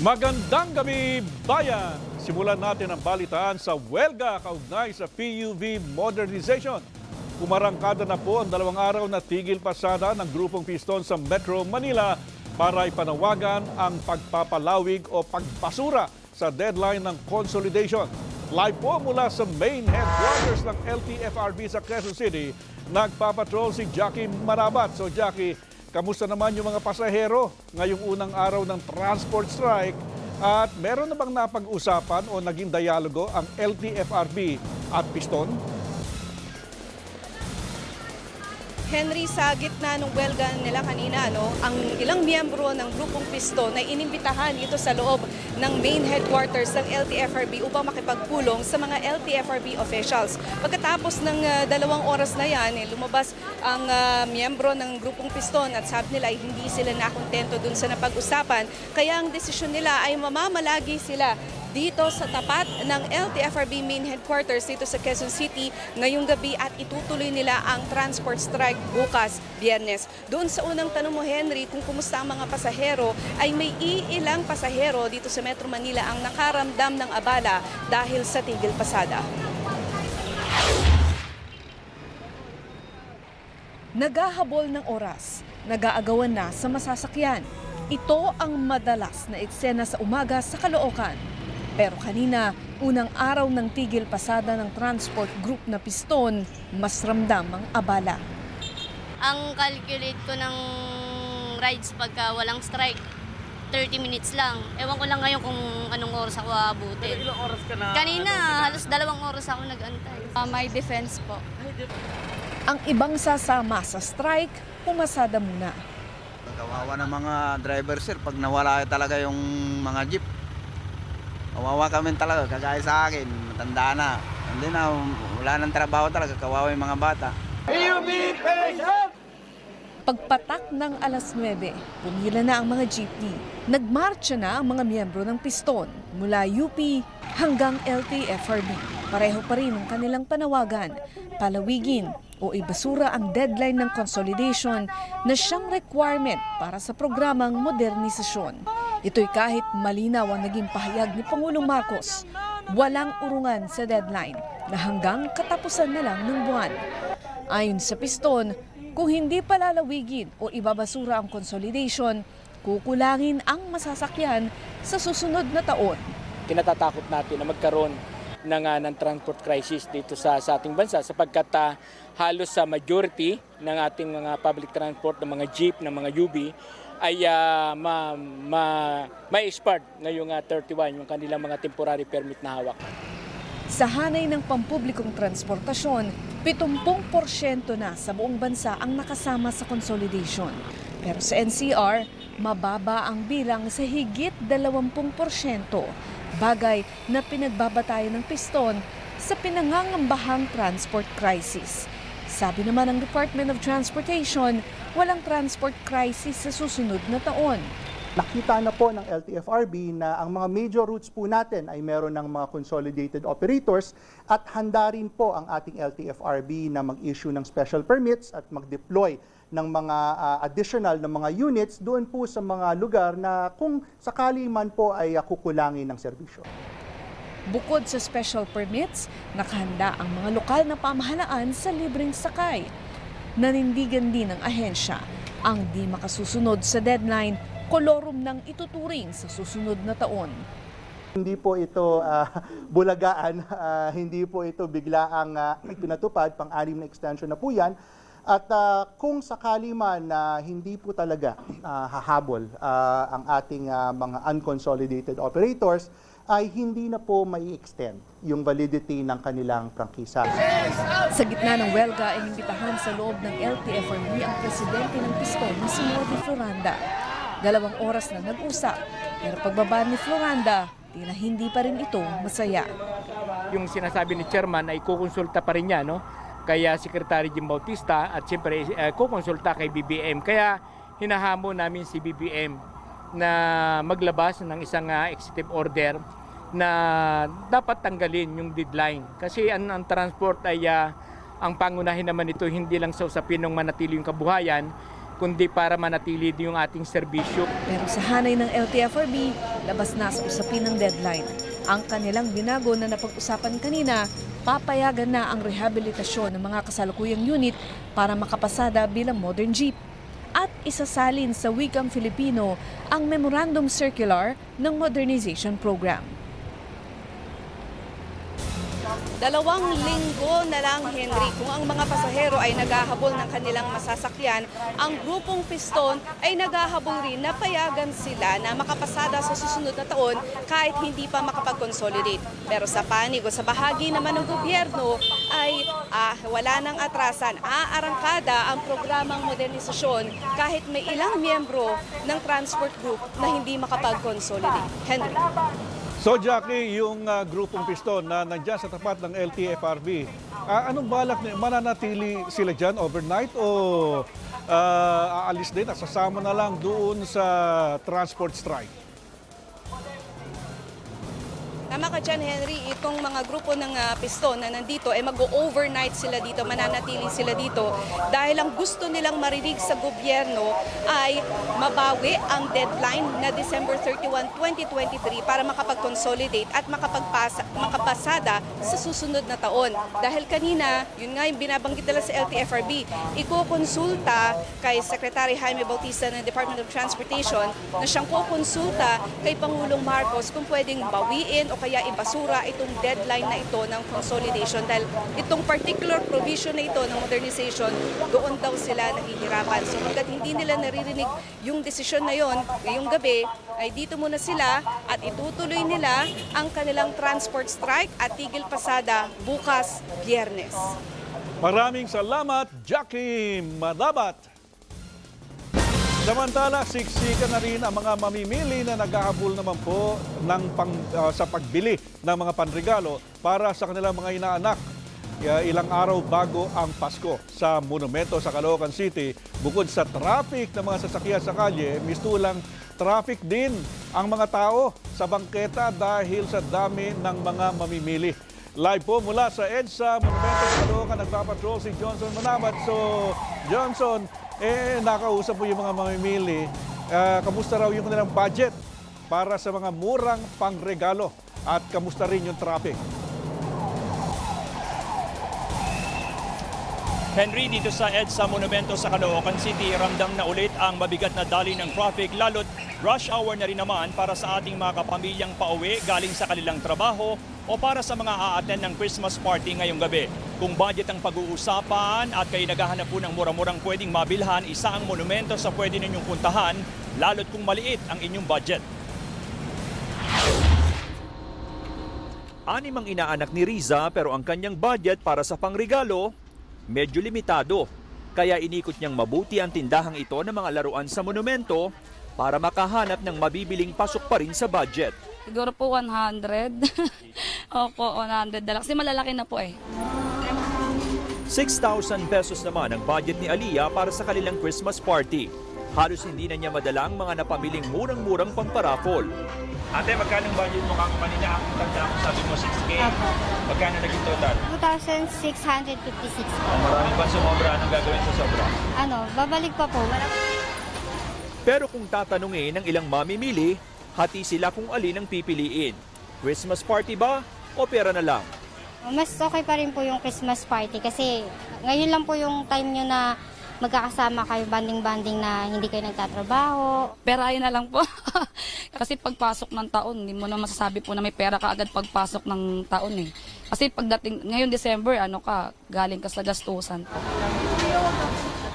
Magandang gabi, bayan! Simulan natin ang balitaan sa Welga kaugnay sa PUV modernization. Kumarangkada na po ang dalawang araw na tigil pasada ng grupong piston sa Metro Manila para ipanawagan ang pagpapalawig o pagpasura sa deadline ng consolidation. Live po mula sa main headquarters ng LTFRB sa Quezon City, nagpapatrol si Jackie Marabat. So Jackie, kamusta naman yung mga pasahero ngayong unang araw ng transport strike? At meron na bang napag-usapan o naging dialogo ang LTFRB at Piston? Henry, sa gitna ng welga nila kanina, no, ang ilang miyembro ng grupong Piston ay inimbitahan ito sa loob ng main headquarters ng LTFRB upang makipagpulong sa mga LTFRB officials. Pagkatapos ng uh, dalawang oras na yan, eh, lumabas ang uh, miyembro ng grupong Piston at sabi nila ay hindi sila nakontento dun sa napag-usapan. Kaya ang desisyon nila ay mamamalagi sila dito sa tapat ng LTFRB main headquarters dito sa Quezon City ngayong gabi at itutuloy nila ang transport strike bukas, biyernes. Doon sa unang tanong mo, Henry, kung kumusta ang mga pasahero, ay may iilang pasahero dito sa Metro Manila ang nakaramdam ng abala dahil sa tigil pasada. Nagahabol ng oras, nagaagawan na sa masasakyan. Ito ang madalas na eksena sa umaga sa Caloocan. Pero kanina, unang araw ng tigil pasada ng transport group na piston, mas ramdam ang abala. Ang calculate ko ng rides pagka walang strike, 30 minutes lang. Ewan ko lang ngayon kung anong oras ako aabutin. Ilang oras ka na? Kanina, halos dalawang oras ako nag-antay. Uh, my defense po. Ang ibang sasama sa strike, pumasada muna. Kawawa ng mga driver sir pag nawala talaga yung mga jeep. Kawawa kami talaga, kagaya sa akin, matanda na. Hindi na, wala nang trabaho talaga, kawawa yung mga bata. Pagpatak ng alas 9, pumila na ang mga jeepney. Nagmarcha na ang mga miyembro ng piston mula UP hanggang LTFRB. Pareho pa rin ang kanilang panawagan, palawigin o ibasura ang deadline ng consolidation na siyang requirement para sa programang modernisasyon. Ito'y kahit malinaw ang naging pahayag ni Pangulong Marcos, walang urungan sa deadline na hanggang katapusan na lang ng buwan. Ayon sa piston, kung hindi palalawigin o ibabasura ang consolidation, kukulangin ang masasakyan sa susunod na taon. Kinatatakot natin na magkaroon ng, uh, ng transport crisis dito sa, sa ating bansa sapagkat uh, halos sa majority ng ating mga public transport, ng mga jeep, ng mga UB ay uh, ma, ma, ma-expire ngayong uh, 31 yung kanilang mga temporary permit na hawak. Sa hanay ng pampublikong transportasyon, 70% na sa buong bansa ang nakasama sa consolidation. Pero sa NCR, mababa ang bilang sa higit 20%, bagay na pinagbabatayan ng piston sa pinangangambahang transport crisis. Sabi naman ng Department of Transportation, walang transport crisis sa susunod na taon. Nakita na po ng LTFRB na ang mga major routes po natin ay meron ng mga consolidated operators at handa rin po ang ating LTFRB na mag-issue ng special permits at mag-deploy ng mga uh, additional na mga units doon po sa mga lugar na kung sakali man po ay uh, kukulangin ng serbisyo. Bukod sa special permits, nakahanda ang mga lokal na pamahalaan sa libreng sakay. Nanindigan din ng ahensya ang di makasusunod sa deadline kolorum ng ituturing sa susunod na taon. Hindi po ito uh, bulagaan, uh, hindi po ito biglaang uh, pinatupad, pang-anim na extension na po yan. At uh, kung sakali man na uh, hindi po talaga uh, hahabol uh, ang ating uh, mga unconsolidated operators, ay hindi na po may extend yung validity ng kanilang prangkisa. Sa gitna ng welga ay imbitahan sa loob ng LTFRB ang presidente ng Piston na si Modi Floranda. Dalawang oras na nag-usap, pero pagbaba ni Floranda, tila hindi pa rin ito masaya. Yung sinasabi ni chairman ay kukonsulta pa rin niya, no? Kaya Secretary Jim Bautista at siyempre uh, kukonsulta kay BBM. Kaya hinahamon namin si BBM na maglabas ng isang uh, executive order na dapat tanggalin yung deadline. Kasi ang, ang transport ay ah, ang pangunahin naman ito hindi lang sa usapin ng manatili yung kabuhayan, kundi para manatili din yung ating serbisyo. Pero sa hanay ng LTFRB, labas na sa usapin ng deadline. Ang kanilang binago na napag-usapan kanina, papayagan na ang rehabilitasyon ng mga kasalukuyang unit para makapasada bilang modern jeep. At isasalin sa wikang Filipino ang Memorandum Circular ng Modernization Program. Dalawang linggo na lang, Henry, kung ang mga pasahero ay naghahabol ng kanilang masasakyan, ang grupong piston ay naghahabol rin na payagan sila na makapasada sa susunod na taon kahit hindi pa makapag-consolidate. Pero sa panig o sa bahagi naman ng gobyerno ay ah, wala nang atrasan. Aarangkada ang programang modernisasyon kahit may ilang miyembro ng transport group na hindi makapag-consolidate. Henry. So Jackie, yung ah, grupong piston na nandyan sa tapat ng LTFRB, ah, anong balak na mananatili sila dyan overnight o ah, aalis din at sasama na lang doon sa transport strike? Tama ka dyan, Henry. Itong mga grupo ng ah, piston na nandito, ay mag-overnight sila dito, mananatili sila dito. Dahil ang gusto nilang marinig sa gobyerno ay mabawi ang deadline na December 31, 2023 para makapag-consolidate at makapagpasa, makapasada sa susunod na taon. Dahil kanina, yun nga yung binabanggit nila sa LTFRB, iko-konsulta kay Secretary Jaime Bautista ng Department of Transportation na siyang ko-konsulta kay Pangulong Marcos kung pwedeng bawiin o kaya ibasura itong deadline na ito ng consolidation dahil itong particular provision na ito ng modernization, doon daw sila nahihirapan. So hanggat hindi nila naririnig yung desisyon na yon ngayong gabi, ay dito muna sila at itutuloy nila ang kanilang transport strike at tigil pasada bukas biyernes. Maraming salamat, Jackie Madabat. Samantala, siksika na rin ang mga mamimili na naghahabol naman po ng pang, ah, sa pagbili ng mga panregalo para sa kanilang mga inaanak. Kaya ilang araw bago ang Pasko sa monumento sa Caloocan City, bukod sa traffic ng mga sasakyan sa kalye, mistulang traffic din ang mga tao sa bangketa dahil sa dami ng mga mamimili. Live po mula sa EDSA, Monumento sa Caloocan, nagpapatrol si Johnson Manabat. So, Johnson, eh, nakausap po yung mga mamimili. Ah, kamusta raw yung kanilang budget para sa mga murang pangregalo at kamusta rin yung traffic? Henry, dito sa EDSA Monumento sa Caloocan City, ramdam na ulit ang mabigat na dali ng traffic, lalo't rush hour na rin naman para sa ating mga kapamilyang pauwi galing sa kanilang trabaho o para sa mga a-attend ng Christmas party ngayong gabi. Kung budget ang pag-uusapan at kayo naghahanap po ng mura-murang pwedeng mabilhan, isa ang monumento sa pwede ninyong puntahan, lalo't kung maliit ang inyong budget. Anim ang inaanak ni Riza pero ang kanyang budget para sa pangregalo medyo limitado. Kaya inikot niyang mabuti ang tindahang ito ng mga laruan sa monumento para makahanap ng mabibiling pasok pa rin sa budget. Siguro po 100. Opo, 100 na lang. Kasi malalaki na po eh. 6,000 pesos naman ang budget ni Aliyah para sa kanilang Christmas party. Halos hindi na niya madala ang mga napamiling murang-murang pamparapol. Ate, magkano ang budget mo kang kanina? Ang tanda ko sabi mo 6K. Magkano naging total? 2,656 po. Maraming pa sumobra. Anong gagawin sa sobra? Ano, babalik pa po. Wala Pero kung tatanungin ng ilang mamimili, hati sila kung alin ang pipiliin. Christmas party ba o pera na lang? Mas okay pa rin po yung Christmas party kasi ngayon lang po yung time nyo na magkakasama kayo banding-banding na hindi kayo nagtatrabaho. Pera ayun na lang po. Kasi pagpasok ng taon, hindi mo na masasabi po na may pera ka agad pagpasok ng taon eh. Kasi pagdating, ngayon December, ano ka, galing ka sa gastusan.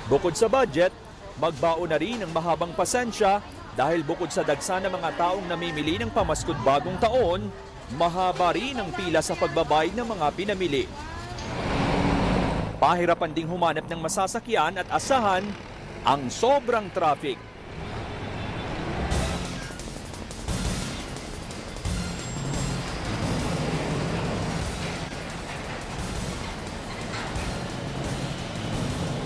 Bukod sa budget, magbaon na rin ang mahabang pasensya dahil bukod sa dagsa ng mga taong namimili ng pamaskod bagong taon, mahaba rin ang pila sa pagbabay ng mga pinamili. Pahirapan ding humanap ng masasakyan at asahan ang sobrang traffic.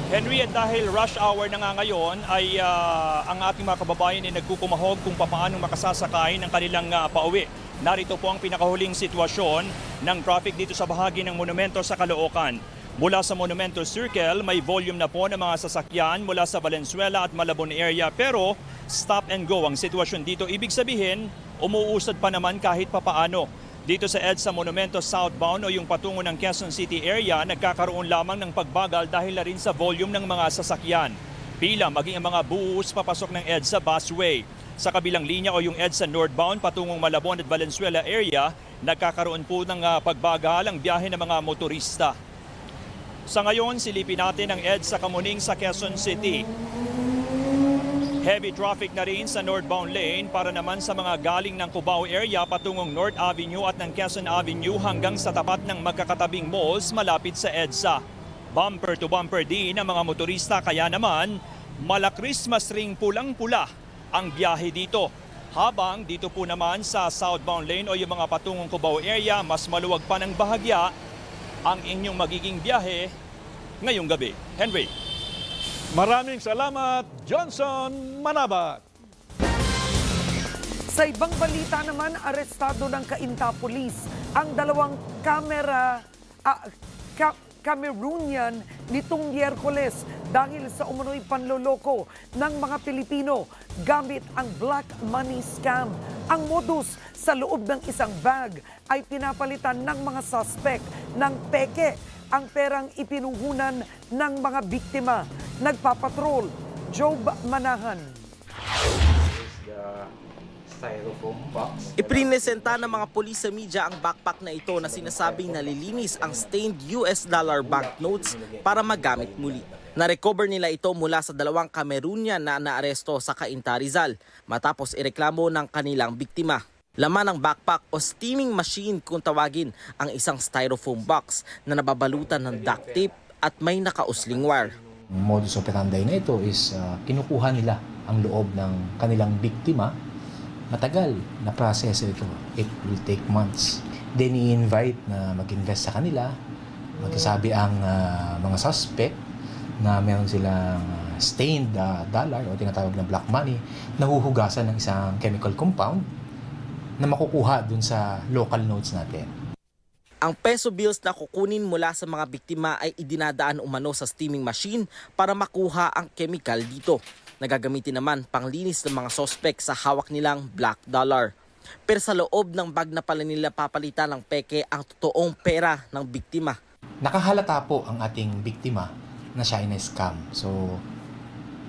Henry, at dahil rush hour na nga ngayon, ay ah, ang ating mga kababayan ay nagkukumahog kung paano makasasakay ng kanilang ah, pauwi. Narito po ang pinakahuling sitwasyon ng traffic dito sa bahagi ng monumento sa Caloocan. Mula sa Monumento Circle, may volume na po ng mga sasakyan mula sa Valenzuela at Malabon area pero stop and go ang sitwasyon dito. Ibig sabihin, umuusad pa naman kahit papaano. Dito sa EDSA Monumento southbound o yung patungo ng Quezon City area, nagkakaroon lamang ng pagbagal dahil na rin sa volume ng mga sasakyan. Pila maging ang mga buus papasok ng EDSA busway. Sa kabilang linya o yung EDSA northbound patungong Malabon at Valenzuela area, nagkakaroon po ng ah, pagbagal ang biyahe ng mga motorista. Sa ngayon, silipin natin ang EDSA Kamuning sa Quezon City. Heavy traffic na rin sa northbound lane para naman sa mga galing ng Cubao area patungong North Avenue at ng Quezon Avenue hanggang sa tapat ng magkakatabing malls malapit sa EDSA. Bumper to bumper din ang mga motorista kaya naman mala Christmas ring pulang-pula ang biyahe dito. Habang dito po naman sa southbound lane o yung mga patungong Cubao area, mas maluwag pa ng bahagya ang inyong magiging biyahe ngayong gabi. Henry. Maraming salamat, Johnson Manabat. Sa ibang balita naman, arestado ng Kainta Police ang dalawang kamera, ah, ka- Cameroonian nitong Miyerkules dahil sa umunoy panloloko ng mga Pilipino gamit ang black money scam. Ang modus sa loob ng isang bag ay pinapalitan ng mga suspect ng peke ang perang ipinuhunan ng mga biktima. Nagpapatrol, Job Manahan. Iprinesenta ng mga pulis sa media ang backpack na ito na sinasabing nalilinis ang stained US dollar banknotes para magamit muli. Na-recover nila ito mula sa dalawang Cameroonian na naaresto sa Cainta Rizal matapos ireklamo ng kanilang biktima. Laman ng backpack o steaming machine kung tawagin ang isang styrofoam box na nababalutan ng duct tape at may nakausling wire. modus operandi na ito is uh, kinukuha nila ang loob ng kanilang biktima. Matagal na proseso ito. It will take months. Then i-invite na mag-invest sa kanila. Magsasabi ang uh, mga suspect na meron silang uh, stained uh, dollar o tinatawag na black money na huhugasan ng isang chemical compound na makukuha dun sa local notes natin. Ang peso bills na kukunin mula sa mga biktima ay idinadaan umano sa steaming machine para makuha ang chemical dito. Nagagamitin naman panglinis ng mga sospek sa hawak nilang black dollar. Pero sa loob ng bag na pala nila papalitan ng peke ang totoong pera ng biktima. Nakahalata po ang ating biktima na siya ay na-scam. So,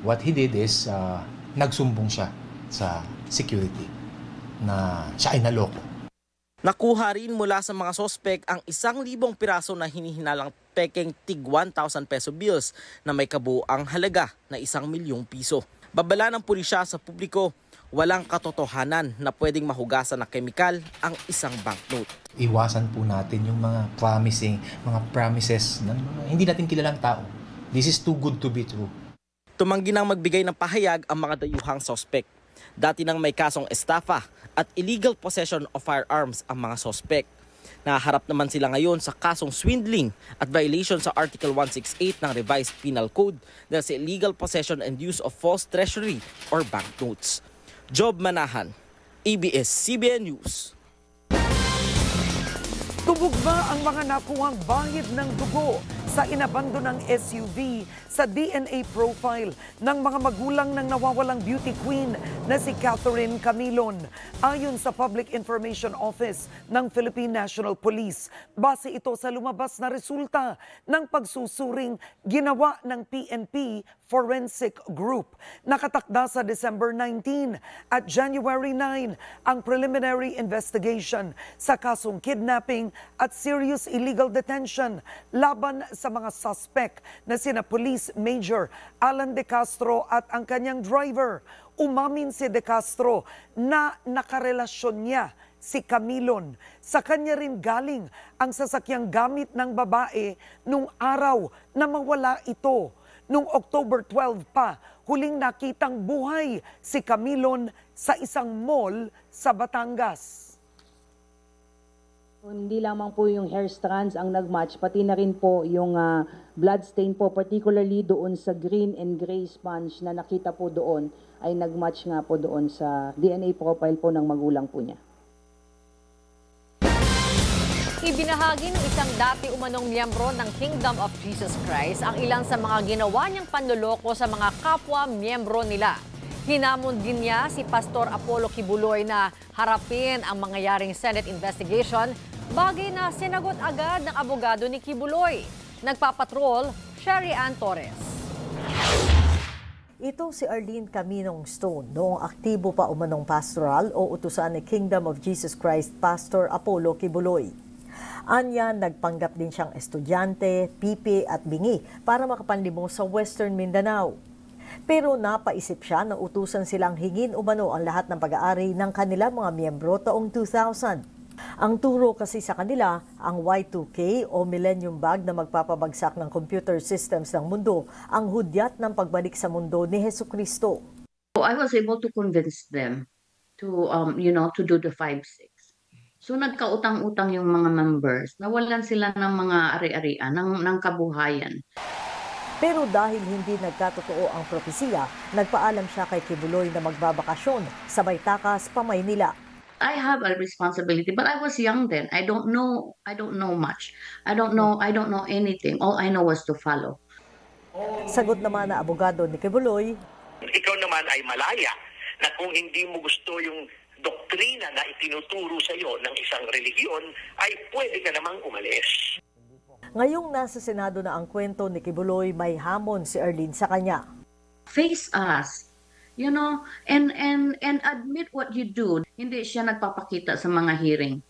what he did is uh, nagsumbong siya sa security na siya ay naloko. Nakuha rin mula sa mga sospek ang isang libong piraso na hinihinalang pekeng tig 1,000 peso bills na may kabuang halaga na isang milyong piso. Babala ng pulisya sa publiko, walang katotohanan na pwedeng mahugasan ng kemikal ang isang banknote. Iwasan po natin yung mga promising, mga promises ng mga hindi natin kilalang tao. This is too good to be true. Tumanggi nang magbigay ng pahayag ang mga dayuhang sospek. Dati nang may kasong estafa at illegal possession of firearms ang mga sospek. Naharap naman sila ngayon sa kasong swindling at violation sa Article 168 ng Revised Penal Code dahil sa illegal possession and use of false treasury or banknotes. Job Manahan, ABS-CBN News. Tubog ba ang mga nakuhang bahid ng dugo sa inabando ng SUV sa DNA profile ng mga magulang ng nawawalang beauty queen na si Catherine Camilon. Ayon sa Public Information Office ng Philippine National Police, base ito sa lumabas na resulta ng pagsusuring ginawa ng PNP Forensic Group. Nakatakda sa December 19 at January 9 ang preliminary investigation sa kasong kidnapping at serious illegal detention laban sa mga suspect na sina Police Major Alan De Castro at ang kanyang driver. Umamin si De Castro na nakarelasyon niya si Camilon. Sa kanya rin galing ang sasakyang gamit ng babae nung araw na mawala ito. Noong October 12 pa, huling nakitang buhay si Camilon sa isang mall sa Batangas. Hindi lamang po yung hair strands ang nagmatch, pati na rin po yung uh, blood stain po, particularly doon sa green and gray sponge na nakita po doon ay nagmatch nga po doon sa DNA profile po ng magulang po niya. Ibinahagi ng isang dati umanong miyembro ng Kingdom of Jesus Christ ang ilan sa mga ginawa niyang panloloko sa mga kapwa miyembro nila. Hinamon din niya si Pastor Apollo Kibuloy na harapin ang mangyayaring Senate investigation, bagay na sinagot agad ng abogado ni Kibuloy. Nagpapatrol, Sherry Ann Torres. Ito si Arlene Caminong Stone, noong aktibo pa umanong pastoral o utusan ni Kingdom of Jesus Christ Pastor Apollo Kibuloy. Anya, nagpanggap din siyang estudyante, pipi at bingi para makapanlimong sa Western Mindanao. Pero napaisip siya na utusan silang hingin umano ang lahat ng pag-aari ng kanilang mga miyembro taong 2000. Ang turo kasi sa kanila, ang Y2K o Millennium Bag na magpapabagsak ng computer systems ng mundo, ang hudyat ng pagbalik sa mundo ni Heso Kristo. I was able to convince them to, um, you know, to do the 5-6. So nagkautang-utang yung mga members, nawalan sila ng mga ari-arian, ng, ng kabuhayan. Pero dahil hindi nagkatotoo ang propesiya, nagpaalam siya kay Kibuloy na magbabakasyon, sabay takas pa Maynila. I have a responsibility, but I was young then. I don't know. I don't know much. I don't know. I don't know anything. All I know was to follow. Sagot naman na abogado ni Kibuloy, ikaw naman ay malaya na kung hindi mo gusto yung doktrina na itinuturo sa iyo ng isang religiyon, ay pwede ka namang umalis. ngayong nasa Senado na ang kwento ni Kibuloy, may hamon si Arlene sa kanya. Face us. You know, and and and admit what you do. Hindi siya nagpapakita sa mga hearing.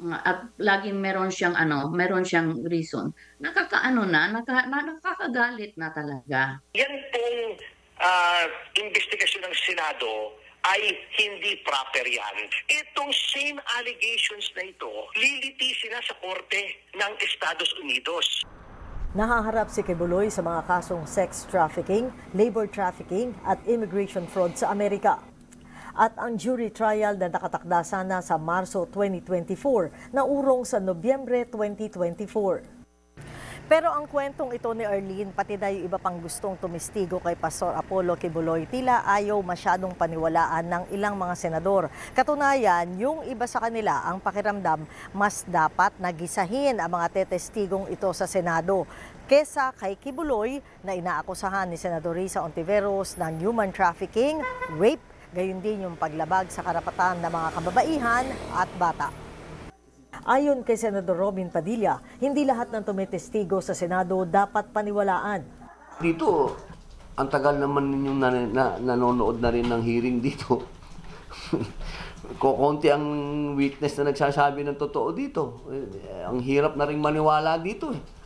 At laging meron siyang ano, meron siyang reason. Nakakaano na, naka, na nakakagalit na talaga. Yan pong ah, investigasyon ng Senado ay hindi proper yan. Itong same allegations na ito, lilitisin na sa korte ng Estados Unidos. Nahaharap si Kibuloy sa mga kasong sex trafficking, labor trafficking at immigration fraud sa Amerika. At ang jury trial na nakatakda sana sa Marso 2024 na urong sa Nobyembre 2024. Pero ang kwentong ito ni Arlene, pati na yung iba pang gustong tumistigo kay Pastor Apollo Kibuloy, tila ayaw masyadong paniwalaan ng ilang mga senador. Katunayan, yung iba sa kanila ang pakiramdam, mas dapat nagisahin ang mga tetestigong ito sa Senado kesa kay Kibuloy na inaakusahan ni Senador Risa Ontiveros ng human trafficking, rape, gayon din yung paglabag sa karapatan ng mga kababaihan at bata. Ayon kay Senador Robin Padilla, hindi lahat ng tumitestigo sa Senado dapat paniwalaan. Dito, ang tagal naman ninyong na, na, nanonood na rin ng hearing dito. Kokonti ang witness na nagsasabi ng totoo dito. Eh, ang hirap na rin maniwala dito eh.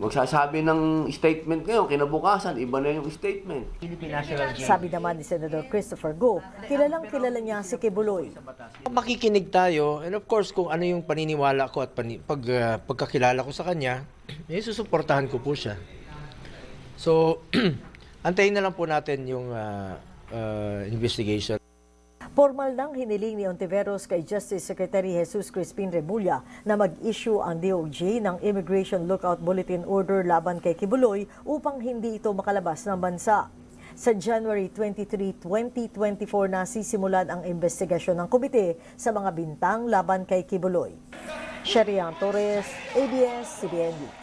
Magsasabi ng statement ngayon, kinabukasan, iba na yung statement. Sabi naman ni Senador Christopher Go, kilalang kilala niya si Kibuloy. Makikinig tayo and of course kung ano yung paniniwala ko at pani, pag, ah, pagkakilala ko sa kanya, eh, susuportahan ko po siya. So, antayin na lang po natin yung ah, ah, investigation. Formal nang hiniling ni Ontiveros kay Justice Secretary Jesus Crispin Remulla na mag-issue ang DOJ ng Immigration Lookout Bulletin Order laban kay Kibuloy upang hindi ito makalabas ng bansa. Sa January 23, 2024 na sisimulan ang investigasyon ng komite sa mga bintang laban kay Kibuloy. Sherian Torres, ABS-CBN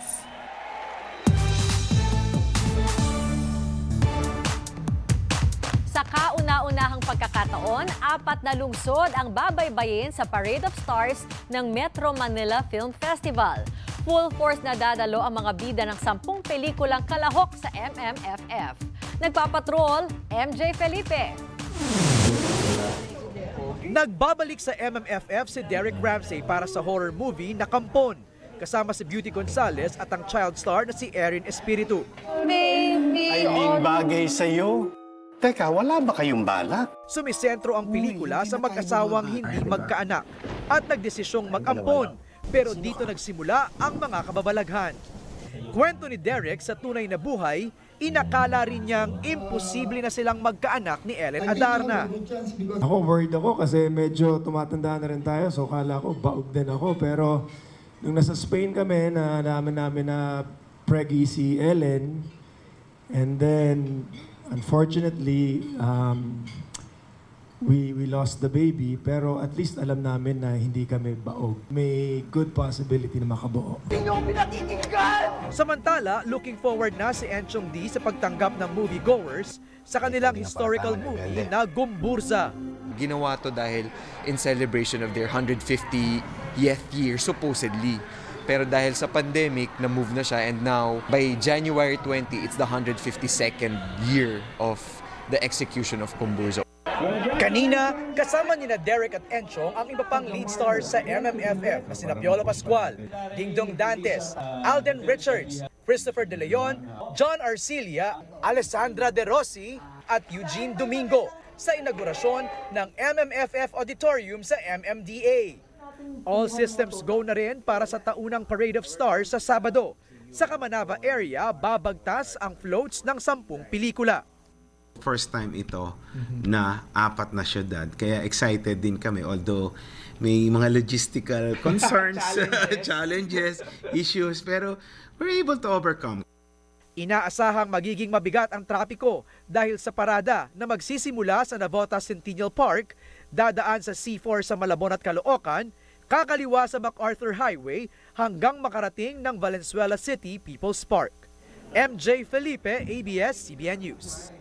Sa kauna-unahang pagkakataon, apat na lungsod ang babaybayin sa Parade of Stars ng Metro Manila Film Festival. Full force na dadalo ang mga bida ng sampung pelikulang kalahok sa MMFF. Nagpapatrol, MJ Felipe. Nagbabalik sa MMFF si Derek Ramsey para sa horror movie na Kampon. Kasama si Beauty Gonzales at ang child star na si Erin Espiritu. Baby, Ay, may bagay sa'yo. Teka, wala ba kayong balak? Sumisentro ang pelikula sa mag-asawang hindi magkaanak at nagdesisyong mag-ampon. Pero dito nagsimula ang mga kababalaghan. Kwento ni Derek sa tunay na buhay, inakala rin niyang imposible na silang magkaanak ni Ellen Adarna. Ako worried ako kasi medyo tumatanda na rin tayo so kala ko baog din ako pero nung nasa Spain kami na namin namin na preggy si Ellen and then unfortunately um, we we lost the baby pero at least alam namin na hindi kami baog. May good possibility na makabuo. Samantala, looking forward na si Enchong D sa pagtanggap ng moviegoers sa kanilang historical movie na Gumburza. Ginawa to dahil in celebration of their 150th year supposedly. Pero dahil sa pandemic, na-move na siya and now by January 20, it's the 152nd year of the execution of Kumburzo. Kanina, kasama ni na Derek at Enchong ang iba pang lead stars sa MMFF na sina Piolo Pascual, Dingdong Dantes, Alden Richards, Christopher De Leon, John Arcilia, Alessandra De Rossi at Eugene Domingo sa inaugurasyon ng MMFF Auditorium sa MMDA. All systems go na rin para sa taunang Parade of Stars sa Sabado. Sa Kamanava area, babagtas ang floats ng sampung pelikula. First time ito na apat na syudad. Kaya excited din kami. Although may mga logistical concerns, challenges, issues, pero we're able to overcome. Inaasahang magiging mabigat ang trapiko dahil sa parada na magsisimula sa Navota Centennial Park, dadaan sa C4 sa Malabon at Caloocan, kakaliwa sa MacArthur Highway hanggang makarating ng Valenzuela City People's Park. MJ Felipe, ABS-CBN News.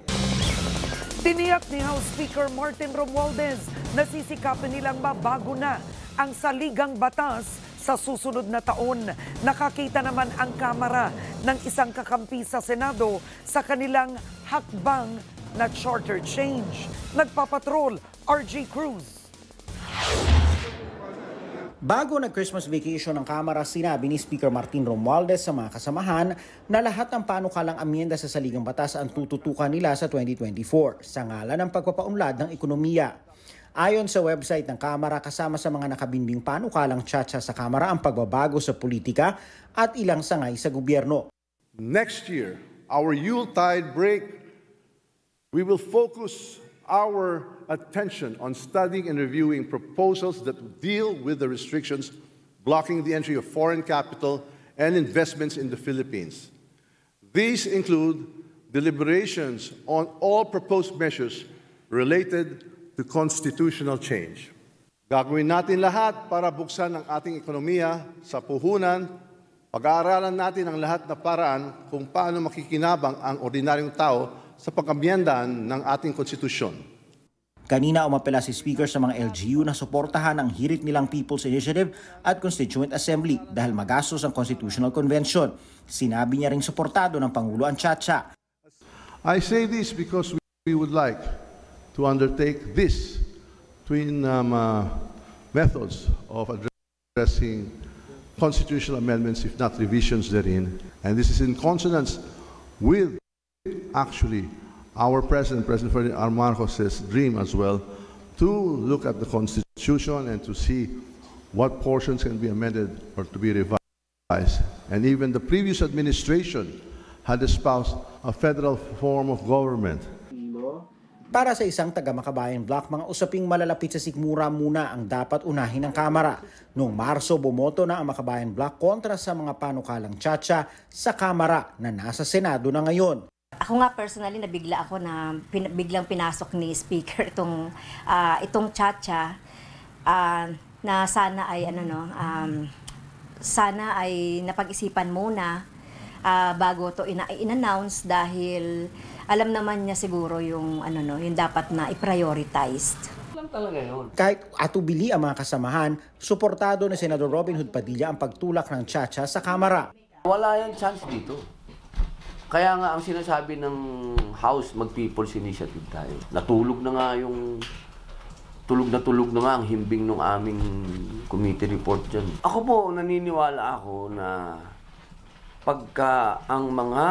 Tiniyak ni House Speaker Martin Romualdez na sisikapin nilang mabago na ang saligang batas sa susunod na taon. Nakakita naman ang Kamara ng isang kakampi sa Senado sa kanilang hakbang na charter change. Nagpapatrol, RG Cruz. Bago nag-Christmas vacation ng Kamara, sinabi ni Speaker Martin Romualdez sa mga kasamahan na lahat ng panukalang amyenda sa saligang batas ang tututukan nila sa 2024 sa ngalan ng pagpapaunlad ng ekonomiya. Ayon sa website ng Kamara, kasama sa mga nakabinding panukalang tsatsya sa Kamara ang pagbabago sa politika at ilang sangay sa gobyerno. Next year, our Yuletide break, we will focus our attention on studying and reviewing proposals that deal with the restrictions blocking the entry of foreign capital and investments in the Philippines. These include deliberations on all proposed measures related to constitutional change. Gagawin natin lahat para buksan ang ating ekonomiya sa puhunan. Pag-aaralan natin ang lahat na paraan kung paano makikinabang ang ordinaryong tao sa pagkamyendan ng ating konstitusyon. Kanina umapela si Speaker sa mga LGU na suportahan ang hirit nilang People's Initiative at Constituent Assembly dahil magastos ang Constitutional Convention. Sinabi niya ring suportado ng Pangulo ang Chacha. I say this because we would like to undertake this twin um, uh, methods of addressing constitutional amendments, if not revisions therein. And this is in consonance with actually our President, President Ferdinand R. Marcos's dream as well, to look at the Constitution and to see what portions can be amended or to be revised. And even the previous administration had espoused a federal form of government. Para sa isang taga-Makabayan Block, mga usaping malalapit sa sikmura muna ang dapat unahin ng Kamara. Noong Marso, bumoto na ang Makabayan Block kontra sa mga panukalang tsatsya sa Kamara na nasa Senado na ngayon. Ako nga personally nabigla ako na pin, biglang pinasok ni speaker itong uh, itong chacha uh, na sana ay ano no um, sana ay napag-isipan muna uh, bago to ina- in-announce dahil alam naman niya siguro yung ano no yung dapat na i-prioritized. talaga yun. Kahit atubili ang mga kasamahan, suportado ni Senador Robin Hood Padilla ang pagtulak ng Chacha sa Kamara. Wala yung chance dito. Kaya nga ang sinasabi ng House, mag-People's Initiative tayo. Natulog na nga yung tulog na tulog na nga ang himbing ng aming committee report dyan. Ako po, naniniwala ako na pagka ang mga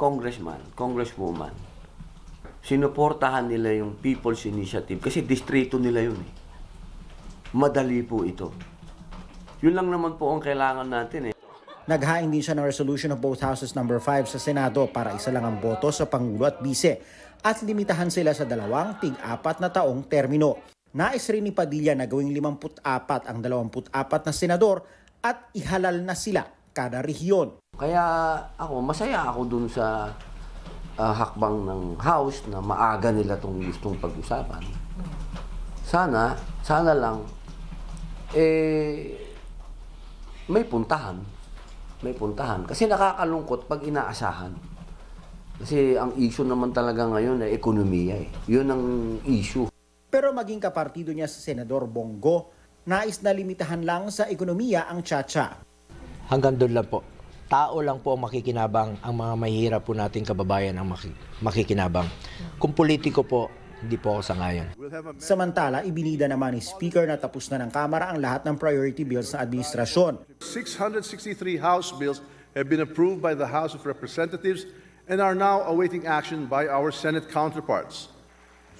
congressman, congresswoman, sinuportahan nila yung People's Initiative kasi distrito nila yun eh. Madali po ito. Yun lang naman po ang kailangan natin eh. Naghain din siya ng resolution of both houses number 5 sa Senado para isa lang ang boto sa Pangulo at Bise at limitahan sila sa dalawang tig-apat na taong termino. Nais rin ni Padilla na gawing 54 ang 24 na senador at ihalal na sila kada rehiyon. Kaya ako, masaya ako dun sa uh, hakbang ng House na maaga nila itong gustong pag-usapan. Sana, sana lang, eh, may puntahan. May puntahan. Kasi nakakalungkot pag inaasahan. Kasi ang issue naman talaga ngayon ay ekonomiya eh. Yun ang issue. Pero maging kapartido niya sa Senador Bongo, nais na limitahan lang sa ekonomiya ang tsa-tsa. Hanggang doon lang po. Tao lang po ang makikinabang, ang mga mahihirap po nating kababayan ang maki- makikinabang. Kung politiko po, hindi po ako sangayon. Samantala, ibinida naman ni Speaker na tapos na ng Kamara ang lahat ng priority bills ng administrasyon. 663 House bills have been approved by the House of Representatives and are now awaiting action by our Senate counterparts.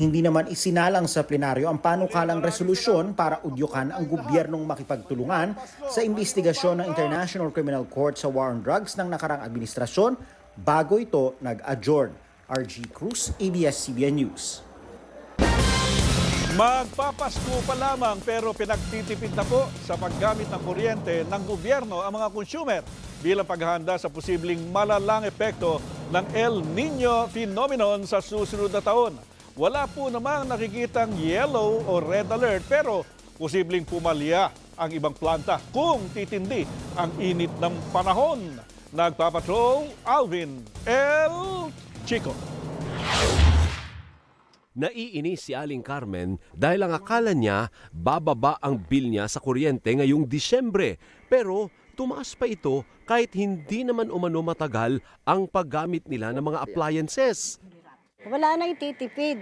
Hindi naman isinalang sa plenaryo ang panukalang resolusyon para udyukan ang gobyernong makipagtulungan sa investigasyon ng International Criminal Court sa war on drugs ng nakarang administrasyon bago ito nag-adjourn. RG Cruz, ABS-CBN News. Magpapasko pa lamang pero pinagtitipid na po sa paggamit ng kuryente ng gobyerno ang mga consumer bilang paghahanda sa posibleng malalang epekto ng El Nino phenomenon sa susunod na taon. Wala po namang nakikitang yellow o red alert pero posibleng pumalya ang ibang planta kung titindi ang init ng panahon. Nagpapatrol, Alvin L. Chico. Naiinis si Aling Carmen dahil ang akala niya bababa ang bill niya sa kuryente ngayong Disyembre. Pero tumaas pa ito kahit hindi naman umano matagal ang paggamit nila ng mga appliances. Wala na ititipid.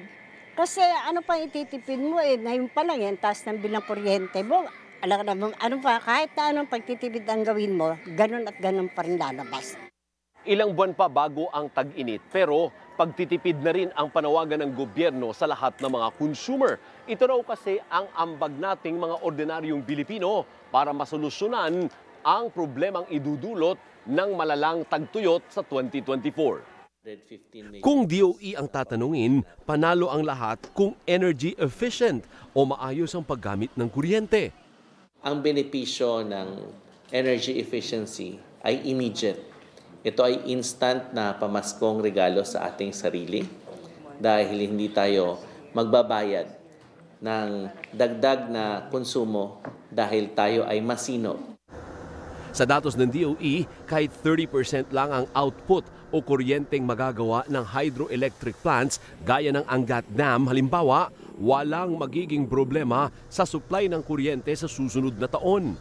Kasi ano pa ititipid mo eh, ngayon pa lang yan, taas ng bilang kuryente mo. Alam ka naman, ano pa, kahit na anong pagtitipid ang gawin mo, ganun at ganun pa rin lalabas. Ilang buwan pa bago ang tag-init pero pagtitipid na rin ang panawagan ng gobyerno sa lahat ng mga consumer. Ito raw kasi ang ambag nating mga ordinaryong Pilipino para masolusyonan ang problemang idudulot ng malalang tagtuyot sa 2024. Kung DOE ang tatanungin, panalo ang lahat kung energy efficient o maayos ang paggamit ng kuryente. Ang benepisyo ng energy efficiency ay immediate. Ito ay instant na pamaskong regalo sa ating sarili dahil hindi tayo magbabayad ng dagdag na konsumo dahil tayo ay masino. Sa datos ng DOE, kahit 30% lang ang output o kuryenteng magagawa ng hydroelectric plants gaya ng Angat Dam halimbawa, walang magiging problema sa supply ng kuryente sa susunod na taon.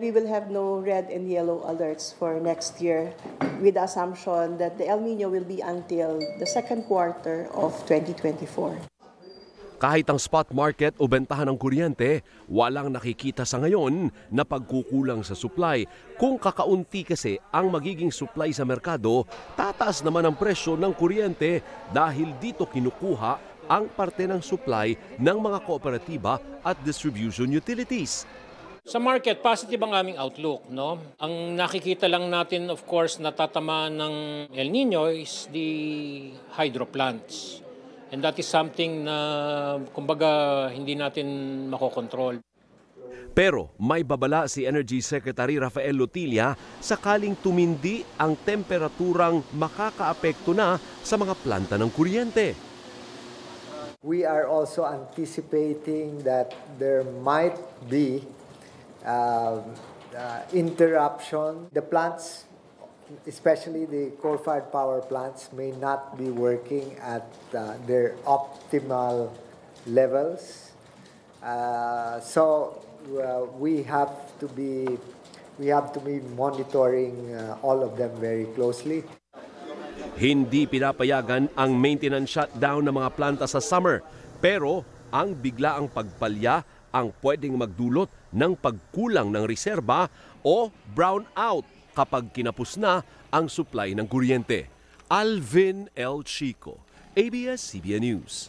We will have no red and yellow alerts for next year with the assumption that the El Nino will be until the second quarter of 2024. Kahit ang spot market o bentahan ng kuryente, walang nakikita sa ngayon na pagkukulang sa supply. Kung kakaunti kasi ang magiging supply sa merkado, tataas naman ang presyo ng kuryente dahil dito kinukuha ang parte ng supply ng mga kooperatiba at distribution utilities. Sa market, positive ang aming outlook. No? Ang nakikita lang natin, of course, natatamaan ng El Nino is the hydro plants. And that is something na, kumbaga, hindi natin makokontrol. Pero may babala si Energy Secretary Rafael Lotilla sakaling tumindi ang temperaturang makakaapekto na sa mga planta ng kuryente. We are also anticipating that there might be uh, interruption. The plants, especially the coal-fired power plants, may not be working at uh, their optimal levels. Uh, so uh, we have to be we have to be monitoring uh, all of them very closely. Hindi pinapayagan ang maintenance shutdown ng mga planta sa summer pero ang biglaang pagpalya ang pwedeng magdulot ng pagkulang ng reserba o brownout kapag kinapos na ang supply ng kuryente. Alvin L. Chico, ABS-CBN News.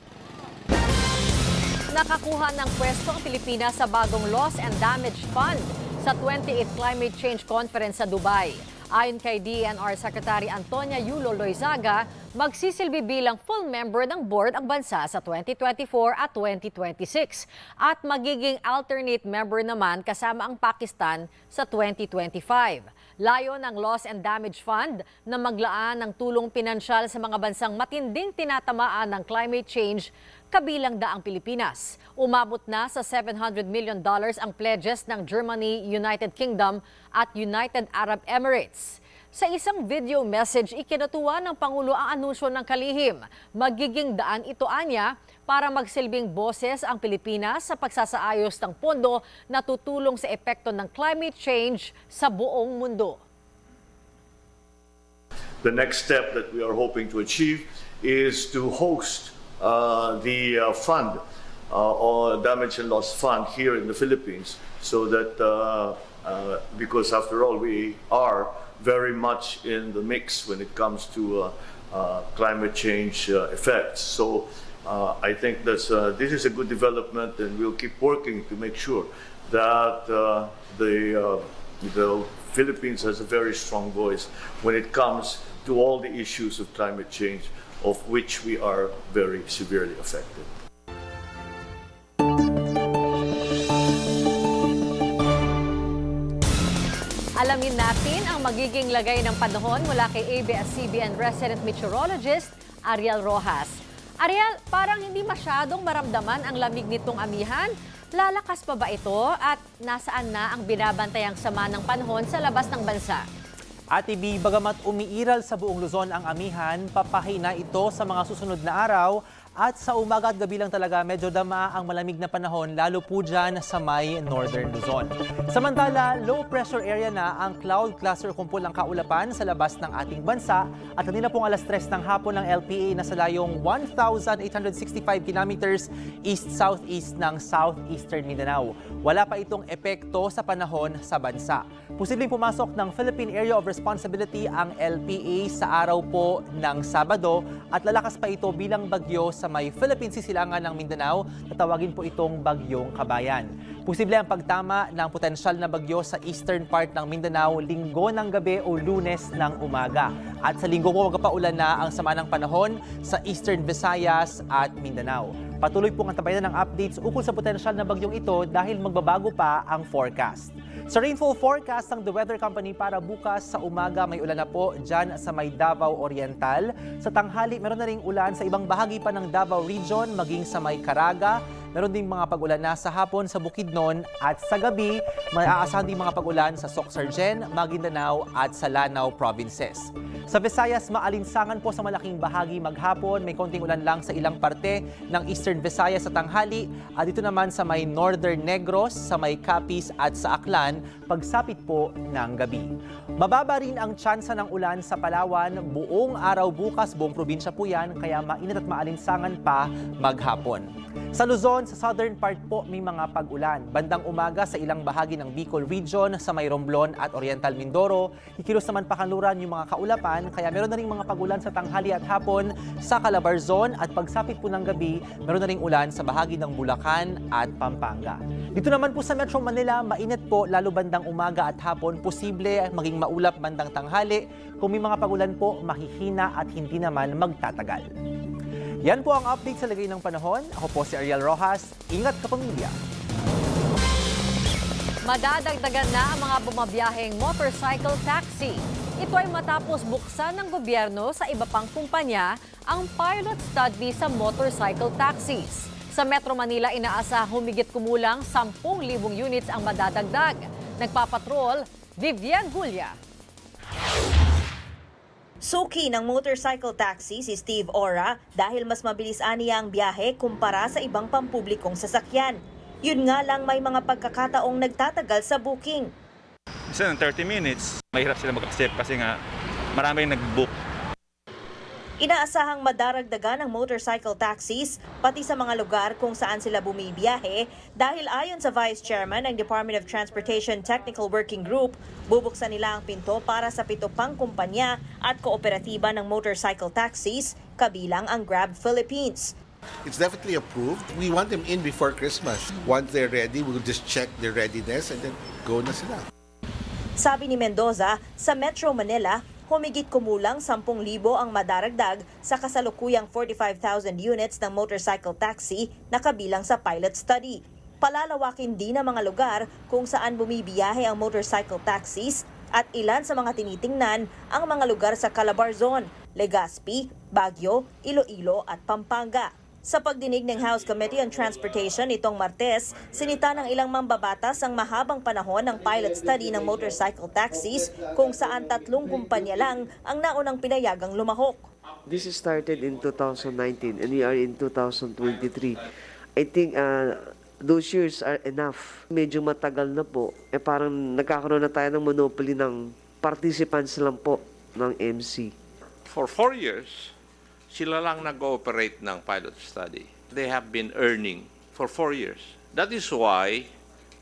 Nakakuha ng pwesto ang Pilipinas sa bagong Loss and Damage Fund sa 28th Climate Change Conference sa Dubai. Ayon kay DNR Secretary Antonia Yulo Loizaga, magsisilbi bilang full member ng board ang bansa sa 2024 at 2026 at magiging alternate member naman kasama ang Pakistan sa 2025. Layo ng Loss and Damage Fund na maglaan ng tulong pinansyal sa mga bansang matinding tinatamaan ng climate change kabilang daang Pilipinas. Umabot na sa 700 million dollars ang pledges ng Germany, United Kingdom at United Arab Emirates. Sa isang video message, ikinatuwa ng Pangulo ang anunsyo ng kalihim. Magiging daan ito anya para magsilbing boses ang Pilipinas sa pagsasaayos ng pondo na tutulong sa epekto ng climate change sa buong mundo. The next step that we are hoping to achieve is to host uh, the uh, fund uh, or damage and loss fund here in the Philippines so that uh, uh, because after all we are very much in the mix when it comes to uh, uh, climate change uh, effects. So uh, I think that's, uh, this is a good development and we'll keep working to make sure that uh, the, uh, the Philippines has a very strong voice when it comes to all the issues of climate change of which we are very severely affected. Alamin natin ang magiging lagay ng panahon mula kay ABS-CBN resident meteorologist Ariel Rojas. Ariel, parang hindi masyadong maramdaman ang lamig nitong amihan. Lalakas pa ba ito at nasaan na ang binabantayang sama ng panahon sa labas ng bansa? Ate B, bagamat umiiral sa buong Luzon ang amihan, papahina ito sa mga susunod na araw at sa umaga at gabi lang talaga medyo dama ang malamig na panahon lalo po dyan sa may Northern Luzon. Samantala, low pressure area na ang cloud cluster kumpul ng kaulapan sa labas ng ating bansa at kanina pong alas 3 ng hapon ng LPA na sa layong 1,865 kilometers east-southeast ng southeastern Mindanao. Wala pa itong epekto sa panahon sa bansa. Posibleng pumasok ng Philippine Area of Responsibility ang LPA sa araw po ng Sabado at lalakas pa ito bilang bagyo sa may Philippine Sisilangan ng Mindanao na tawagin po itong Bagyong Kabayan. Posible ang pagtama ng potensyal na bagyo sa eastern part ng Mindanao linggo ng gabi o lunes ng umaga. At sa linggo po magpaulan na ang sama ng panahon sa eastern Visayas at Mindanao. Patuloy pong antabayan ng updates ukol sa potensyal na bagyong ito dahil magbabago pa ang forecast. Sa rainfall forecast ng The Weather Company para bukas sa umaga may ulan na po dyan sa may Davao Oriental. Sa tanghali meron na ring ulan sa ibang bahagi pa ng Davao Region maging sa may Caraga. Meron ding mga pag-ulan na sa hapon sa Bukidnon at sa gabi may aasahan din mga pag-ulan sa Socsargen, Maguindanao at sa Lanao provinces. Sa Visayas, maalinsangan po sa malaking bahagi maghapon. May konting ulan lang sa ilang parte ng Eastern Visayas sa tanghali. At dito naman sa may Northern Negros, sa may Capiz at sa Aklan, pagsapit po ng gabi. Mababa rin ang tsansa ng ulan sa Palawan. Buong araw bukas, buong probinsya po yan, kaya mainit at maalinsangan pa maghapon. Sa Luzon, sa southern part po may mga pag-ulan. Bandang umaga sa ilang bahagi ng Bicol Region, sa may Romblon at Oriental Mindoro. Kikilos naman pakanluran yung mga kaulapan, kaya meron na rin mga pag-ulan sa tanghali at hapon sa Calabarzon at pagsapit po ng gabi, meron na rin ulan sa bahagi ng Bulacan at Pampanga. Dito naman po sa Metro Manila, mainit po lalo bandang umaga at hapon, posible maging maulap bandang tanghali. Kung may mga pagulan po, mahihina at hindi naman magtatagal. Yan po ang update sa lagay ng panahon. Ako po si Ariel Rojas. Ingat ka pamilya. Madadagdagan na ang mga bumabiyaheng motorcycle taxi. Ito ay matapos buksan ng gobyerno sa iba pang kumpanya ang pilot study sa motorcycle taxis. Sa Metro Manila, inaasa humigit kumulang 10,000 units ang madadagdag. Nagpapatrol, Vivian Julia. Suki ng motorcycle taxi si Steve Ora dahil mas mabilis aniya ang biyahe kumpara sa ibang pampublikong sasakyan. Yun nga lang may mga pagkakataong nagtatagal sa booking. Isa ng 30 minutes, mahirap sila mag-accept kasi nga maraming nag-book. Inaasahang madaragdagan ang motorcycle taxis pati sa mga lugar kung saan sila bumibiyahe dahil ayon sa Vice Chairman ng Department of Transportation Technical Working Group, bubuksan nila ang pinto para sa pito pang kumpanya at kooperatiba ng motorcycle taxis kabilang ang Grab Philippines. It's definitely approved. We want them in before Christmas. Once they're ready, we'll just check their readiness and then go na sila. Sabi ni Mendoza, sa Metro Manila, humigit kumulang 10,000 ang madaragdag sa kasalukuyang 45,000 units ng motorcycle taxi na kabilang sa pilot study. Palalawakin din ang mga lugar kung saan bumibiyahe ang motorcycle taxis At ilan sa mga tinitingnan ang mga lugar sa Calabar Zone, Legazpi, Baguio, Iloilo at Pampanga. Sa pagdinig ng House Committee on Transportation itong Martes, sinita ng ilang mambabatas ang mahabang panahon ng pilot study ng motorcycle taxis kung saan tatlong kumpanya lang ang naunang pinayagang lumahok. This started in 2019 and we are in 2023. I think uh, those years are enough. Medyo matagal na po. Eh parang nagkakaroon na tayo ng monopoly ng participants lang po ng MC. For four years, sila lang nag-ooperate ng pilot study. They have been earning for four years. That is why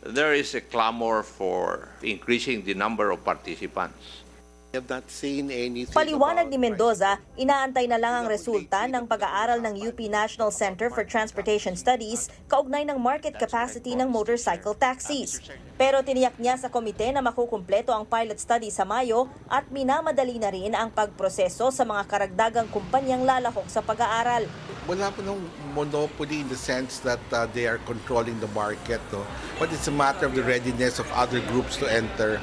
there is a clamor for increasing the number of participants. Have not seen anything Paliwanag ni Mendoza, inaantay na lang ang resulta ng pag-aaral ng UP National Center for Transportation Studies kaugnay ng market capacity ng motorcycle taxis. Pero tiniyak niya sa komite na makukumpleto ang pilot study sa Mayo at minamadali na rin ang pagproseso sa mga karagdagang kumpanyang lalahok sa pag-aaral. wala po nung monopoly in the sense that uh, they are controlling the market. No? But it's a matter of the readiness of other groups to enter.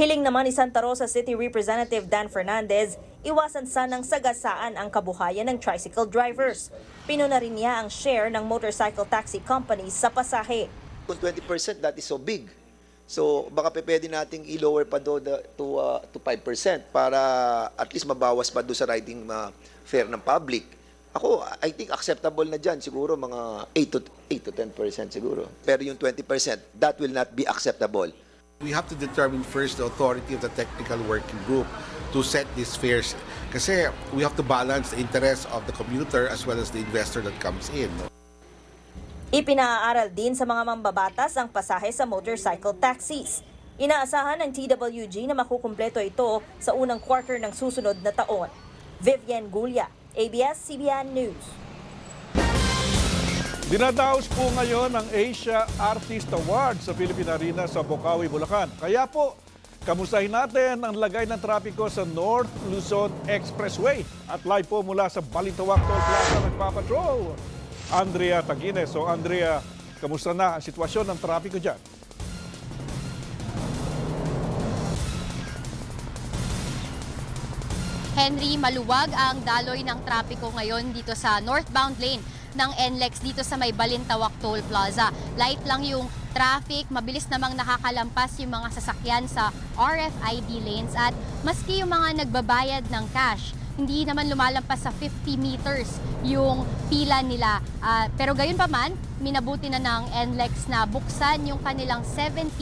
Hiling naman ni Santa Rosa City Representative Dan Fernandez, iwasan sanang sagasaan ang kabuhayan ng tricycle drivers. Pinuna rin niya ang share ng motorcycle taxi companies sa pasahe. Kung 20% that is so big. So baka pwede nating i-lower pa do to, uh, to 5% para at least mabawas pa do sa riding uh, fare ng public. Ako, I think acceptable na dyan siguro mga 8 to, 8 to 10% siguro. Pero yung 20%, that will not be acceptable. We have to determine first the authority of the technical working group to set these fares. Kasi we have to balance the interests of the commuter as well as the investor that comes in. Ipinaaral din sa mga mambabatas ang pasahe sa motorcycle taxis. Inaasahan ng TWG na makukumpleto ito sa unang quarter ng susunod na taon. Vivian Gulia, ABS-CBN News. Dinadaos po ngayon ang Asia Artist Award sa Philippine Arena sa Bocaue, Bulacan. Kaya po, kamustahin natin ang lagay ng trapiko sa North Luzon Expressway. At live po mula sa Balintawak Toll Plaza nagpapatrol. Andrea Tagines. So Andrea, kamusta na ang sitwasyon ng trapiko dyan? Henry, maluwag ang daloy ng trapiko ngayon dito sa northbound lane ng NLEX dito sa may Balintawak Toll Plaza. Light lang yung traffic, mabilis namang nakakalampas yung mga sasakyan sa RFID lanes at maski yung mga nagbabayad ng cash, hindi naman lumalampas sa 50 meters yung pila nila. Ah, pero gayon pa man, minabuti na ng NLEX na buksan yung kanilang 17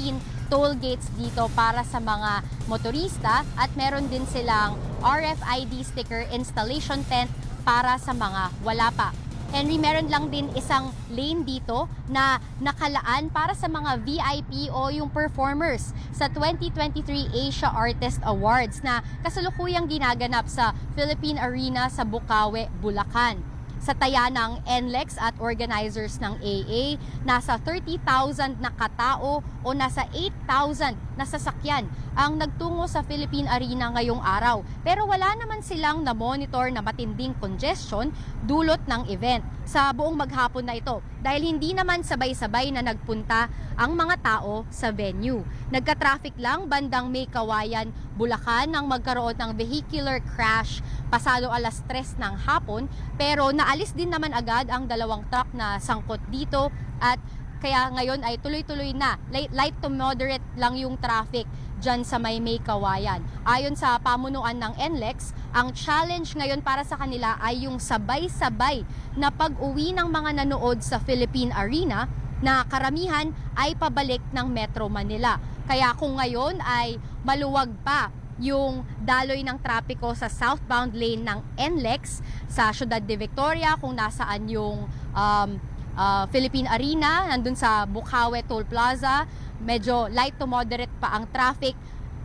toll gates dito para sa mga motorista at meron din silang RFID sticker installation tent para sa mga wala pa. Henry, meron lang din isang lane dito na nakalaan para sa mga VIP o yung performers sa 2023 Asia Artist Awards na kasalukuyang ginaganap sa Philippine Arena sa Bukawe, Bulacan. Sa taya ng NLEX at organizers ng AA, nasa 30,000 na katao o nasa 8,000 na sasakyan ang nagtungo sa Philippine Arena ngayong araw. Pero wala naman silang na-monitor na matinding congestion dulot ng event sa buong maghapon na ito dahil hindi naman sabay-sabay na nagpunta ang mga tao sa venue. Nagka-traffic lang bandang May Kawayan, Bulacan nang magkaroon ng vehicular crash pasado alas 3 ng hapon pero naalis din naman agad ang dalawang truck na sangkot dito at kaya ngayon ay tuloy-tuloy na. Light, to moderate lang yung traffic dyan sa may May Kawayan. Ayon sa pamunuan ng NLEX, ang challenge ngayon para sa kanila ay yung sabay-sabay na pag-uwi ng mga nanood sa Philippine Arena na karamihan ay pabalik ng Metro Manila. Kaya kung ngayon ay maluwag pa yung daloy ng trapiko sa southbound lane ng NLEX sa Ciudad de Victoria kung nasaan yung um, uh, Philippine Arena, nandun sa Bukawe Toll Plaza, medyo light to moderate pa ang traffic.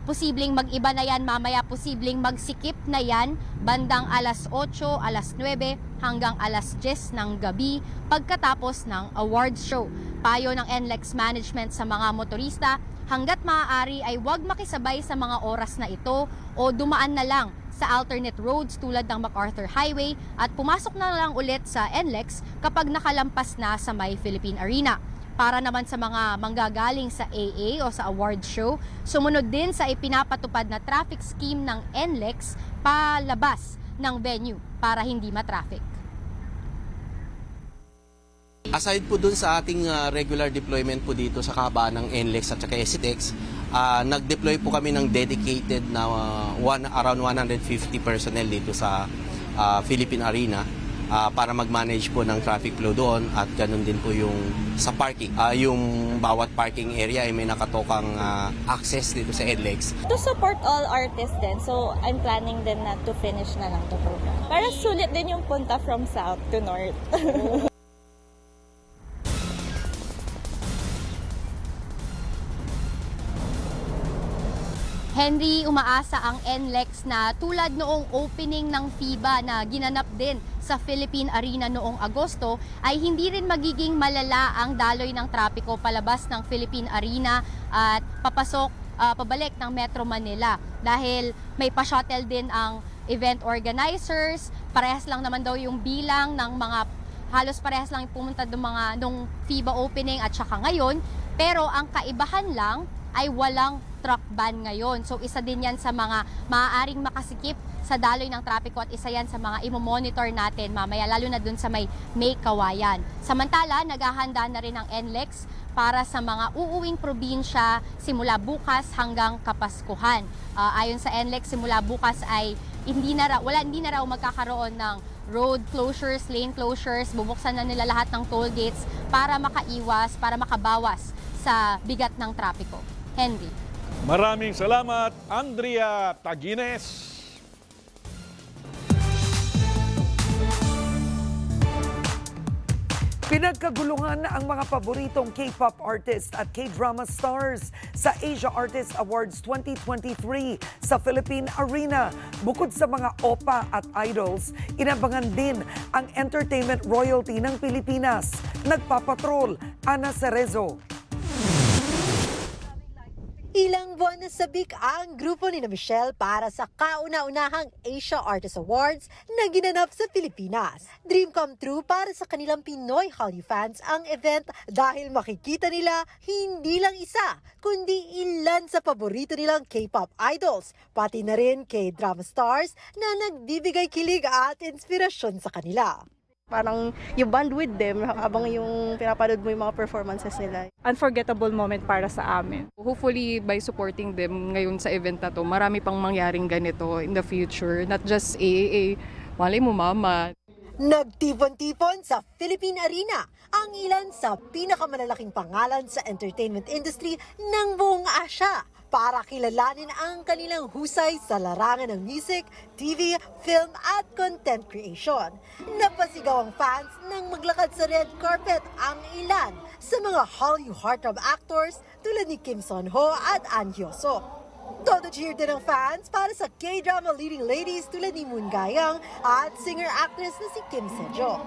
Posibleng mag-iba na yan mamaya, posibleng magsikip na yan bandang alas 8, alas 9 hanggang alas 10 ng gabi pagkatapos ng awards show. Payo ng NLEX management sa mga motorista, hanggat maaari ay huwag makisabay sa mga oras na ito o dumaan na lang sa alternate roads tulad ng MacArthur Highway at pumasok na lang ulit sa NLEX kapag nakalampas na sa may Philippine Arena. Para naman sa mga manggagaling sa AA o sa award show. Sumunod din sa ipinapatupad na traffic scheme ng NLEX palabas ng venue para hindi matraffic. Aside po dun sa ating uh, regular deployment po dito sa kabaan ng NLEX at saka SITEX, uh, nag-deploy po kami ng dedicated na uh, one, around 150 personnel dito sa uh, Philippine Arena uh, para mag-manage po ng traffic flow doon at ganun din po yung sa parking. Uh, yung bawat parking area ay may nakatokang uh, access dito sa NLEX. To support all artists din, so I'm planning din na to finish na lang to program. Para sulit din yung punta from south to north. Henry, umaasa ang NLEX na tulad noong opening ng FIBA na ginanap din sa Philippine Arena noong Agosto ay hindi rin magiging malala ang daloy ng trapiko palabas ng Philippine Arena at papasok uh, pabalik ng Metro Manila. Dahil may pa-shuttle din ang event organizers, parehas lang naman daw yung bilang ng mga halos parehas lang pumunta ng mga nung FIBA opening at saka ngayon. Pero ang kaibahan lang ay walang truck ban ngayon. So isa din yan sa mga maaaring makasikip sa daloy ng trapiko at isa yan sa mga imo-monitor natin mamaya lalo na dun sa may May Kawayan. Samantala, naghahanda na rin ang NLEX para sa mga uuwing probinsya simula bukas hanggang Kapaskuhan. Uh, ayon sa NLEX, simula bukas ay hindi na raw, wala hindi na raw magkakaroon ng road closures, lane closures, bubuksan na nila lahat ng toll gates para makaiwas, para makabawas sa bigat ng trapiko. Henry. Maraming salamat, Andrea Tagines. Pinagkagulungan ang mga paboritong K-pop artist at K-drama stars sa Asia Artist Awards 2023 sa Philippine Arena. Bukod sa mga opa at idols, inabangan din ang entertainment royalty ng Pilipinas. Nagpapatrol, Ana Cerezo. Ilang buwan na sabik ang grupo ni Michelle para sa kauna-unahang Asia Artist Awards na ginanap sa Pilipinas. Dream come true para sa kanilang Pinoy Hallyu fans ang event dahil makikita nila hindi lang isa, kundi ilan sa paborito nilang K-pop idols, pati na rin K-drama stars na nagbibigay kilig at inspirasyon sa kanila. Parang you bond with them habang yung pinapanood mo yung mga performances nila. Unforgettable moment para sa amin. Hopefully by supporting them ngayon sa event na to, marami pang mangyaring ganito in the future. Not just AAA, malay mo mama. Nagtipon-tipon sa Philippine Arena ang ilan sa pinakamalalaking pangalan sa entertainment industry ng buong Asya para kilalanin ang kanilang husay sa larangan ng music, TV, film at content creation. Napasigaw ang fans nang maglakad sa red carpet ang ilan sa mga Hallyu heartthrob actors tulad ni Kim Son Ho at An Hyo-so. Todo cheer din ang fans para sa K-drama leading ladies tulad ni Moon Gayang at singer-actress na si Kim Sejo.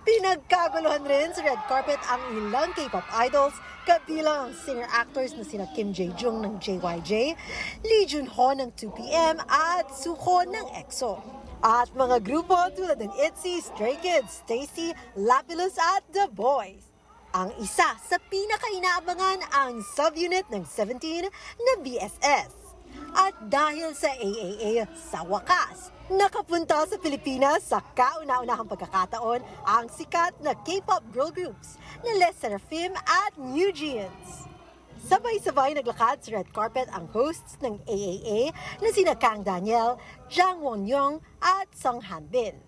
Pinagkaguluhan rin sa red carpet ang ilang K-pop idols, kabilang ang singer-actors na sina Kim Jae-jung ng JYJ, Lee Jun-ho ng 2PM at Suho ng EXO. At mga grupo tulad ng ITZY, Stray Kids, Stacy, Lapillus at The Boys. Ang isa sa pinakainaabangan ang subunit ng 17 na BSS. At dahil sa AAA, sa wakas, nakapunta sa Pilipinas sa kauna-unahang pagkakataon ang sikat na K-pop girl groups na Les Seraphim at New Jeans. Sabay-sabay naglakad sa red carpet ang hosts ng AAA na sina Kang Daniel, Jang Won-young at Song Han-bin.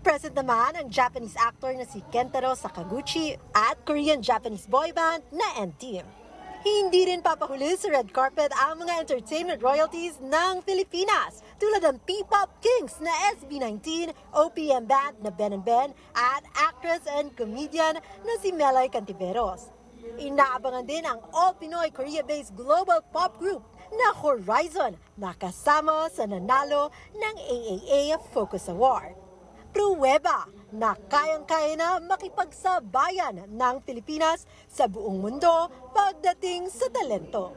Present naman ang Japanese actor na si Kentaro Sakaguchi at Korean-Japanese boy band na N-Team. Hindi rin papahuli sa red carpet ang mga entertainment royalties ng Pilipinas tulad ng P-Pop Kings na SB19, OPM band na Ben Ben at actress and comedian na si Melay Cantiveros. Inaabangan din ang all-Pinoy Korea-based global pop group na Horizon na kasama sa nanalo ng AAA Focus Award. Pruweba na kayang-kaya na makipagsabayan ng Pilipinas sa buong mundo pagdating sa talento.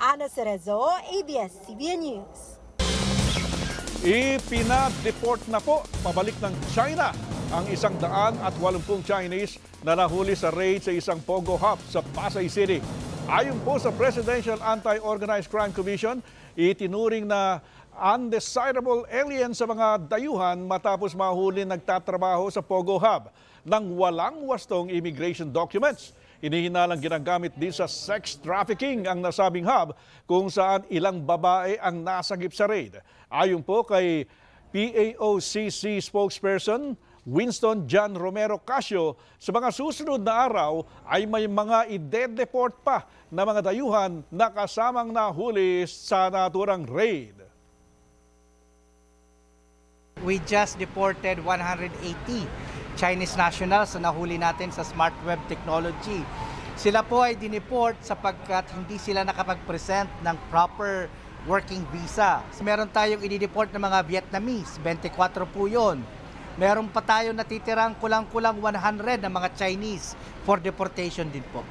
Ana Cerezo, ABS-CBN News. Ipinadeport na po pabalik ng China ang isang daan at walumpung Chinese na nahuli sa raid sa isang Pogo Hub sa Pasay City. Ayon po sa Presidential Anti-Organized Crime Commission, itinuring na undesirable alien sa mga dayuhan matapos mahuli nagtatrabaho sa Pogo Hub ng walang wastong immigration documents. Inihinalang ginagamit din sa sex trafficking ang nasabing hub kung saan ilang babae ang nasagip sa raid. Ayon po kay PAOCC spokesperson Winston John Romero Casio, sa mga susunod na araw ay may mga ide-deport pa na mga dayuhan na kasamang nahuli sa naturang raid. We just deported 180 Chinese nationals na nahuli natin sa Smart Web Technology. Sila po ay dineport sapagkat hindi sila nakapag-present ng proper working visa. Meron tayong i-deport ng mga Vietnamese, 24 po yun. Meron pa tayo natitirang kulang-kulang 100 ng mga Chinese for deportation din po.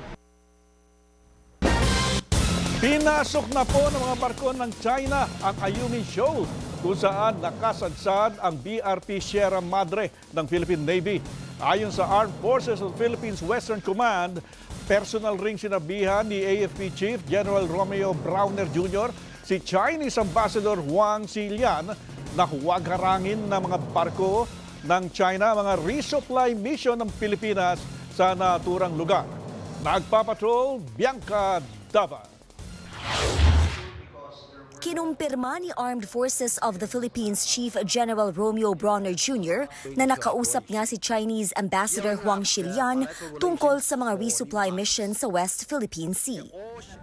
Pinasok na po ng mga barko ng China ang Ayungin Shoal kung saan nakasadsad ang BRP Sierra Madre ng Philippine Navy. Ayon sa Armed Forces of Philippines Western Command, personal ring sinabihan ni AFP Chief General Romeo Browner Jr. si Chinese Ambassador Huang Xilian na huwag harangin ng mga barko ng China mga resupply mission ng Pilipinas sa naturang lugar. Nagpapatrol, Bianca Dava. Kinumpirma ni Armed Forces of the Philippines Chief General Romeo Bronner Jr. na nakausap niya si Chinese Ambassador Huang Xilian tungkol sa mga resupply mission sa West Philippine Sea.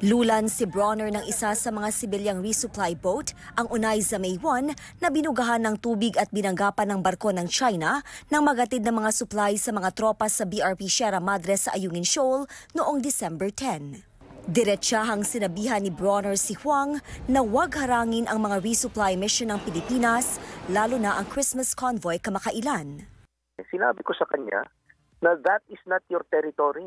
Lulan si Bronner ng isa sa mga sibilyang resupply boat, ang Unaiza May 1, na binugahan ng tubig at binanggapan ng barko ng China nang magatid ng mga supply sa mga tropa sa BRP Sierra Madre sa Ayungin Shoal noong December 10. Diretsahang sinabihan ni Bronner si Huang na huwag harangin ang mga resupply mission ng Pilipinas, lalo na ang Christmas convoy kamakailan. Sinabi ko sa kanya na that is not your territory.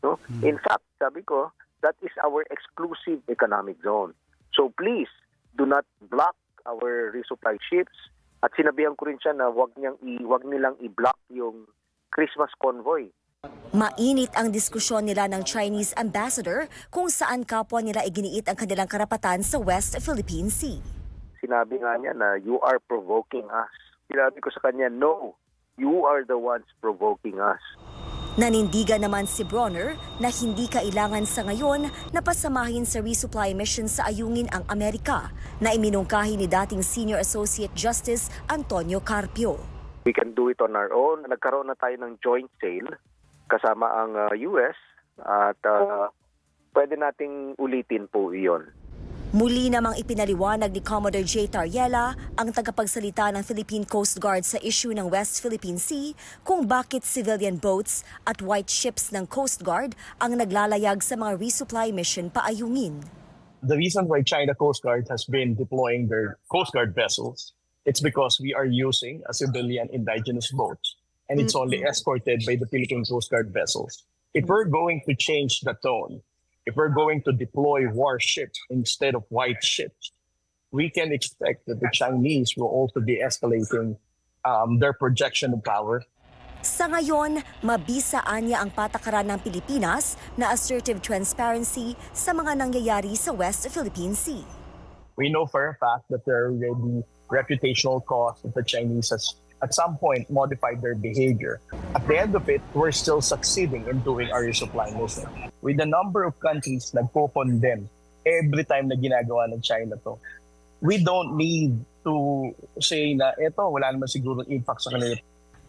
No? In fact, sabi ko, that is our exclusive economic zone. So please, do not block our resupply ships. At sinabihan ko rin siya na wag, niyang i, wag nilang i-block yung Christmas convoy. Mainit ang diskusyon nila ng Chinese ambassador kung saan kapwa nila iginiit ang kanilang karapatan sa West Philippine Sea. Sinabi nga niya na you are provoking us. Sinabi ko sa kanya, no, you are the ones provoking us. Nanindigan naman si Bronner na hindi kailangan sa ngayon na pasamahin sa resupply mission sa ayungin ang Amerika na iminungkahi ni dating Senior Associate Justice Antonio Carpio. We can do it on our own. Nagkaroon na tayo ng joint sale kasama ang uh, US at uh, pwede nating ulitin po iyon. Muli namang ipinaliwanag ni Commodore J. Tariela, ang tagapagsalita ng Philippine Coast Guard sa issue ng West Philippine Sea, kung bakit civilian boats at white ships ng Coast Guard ang naglalayag sa mga resupply mission paayungin. The reason why China Coast Guard has been deploying their Coast Guard vessels, it's because we are using a civilian indigenous boats and it's only escorted by the Philippine Coast Guard vessels. If we're going to change the tone, if we're going to deploy warships instead of white ships, we can expect that the Chinese will also be escalating um, their projection of power. Sa ngayon, mabisaan niya ang patakaran ng Pilipinas na assertive transparency sa mga nangyayari sa West Philippine Sea. We know for a fact that there are already reputational costs that the Chinese has at some point modified their behavior. At the end of it, we're still succeeding in doing our resupply mission. With the number of countries nagpo-condemn every time na ginagawa ng China to, we don't need to say na eto, wala naman siguro impact sa kanila.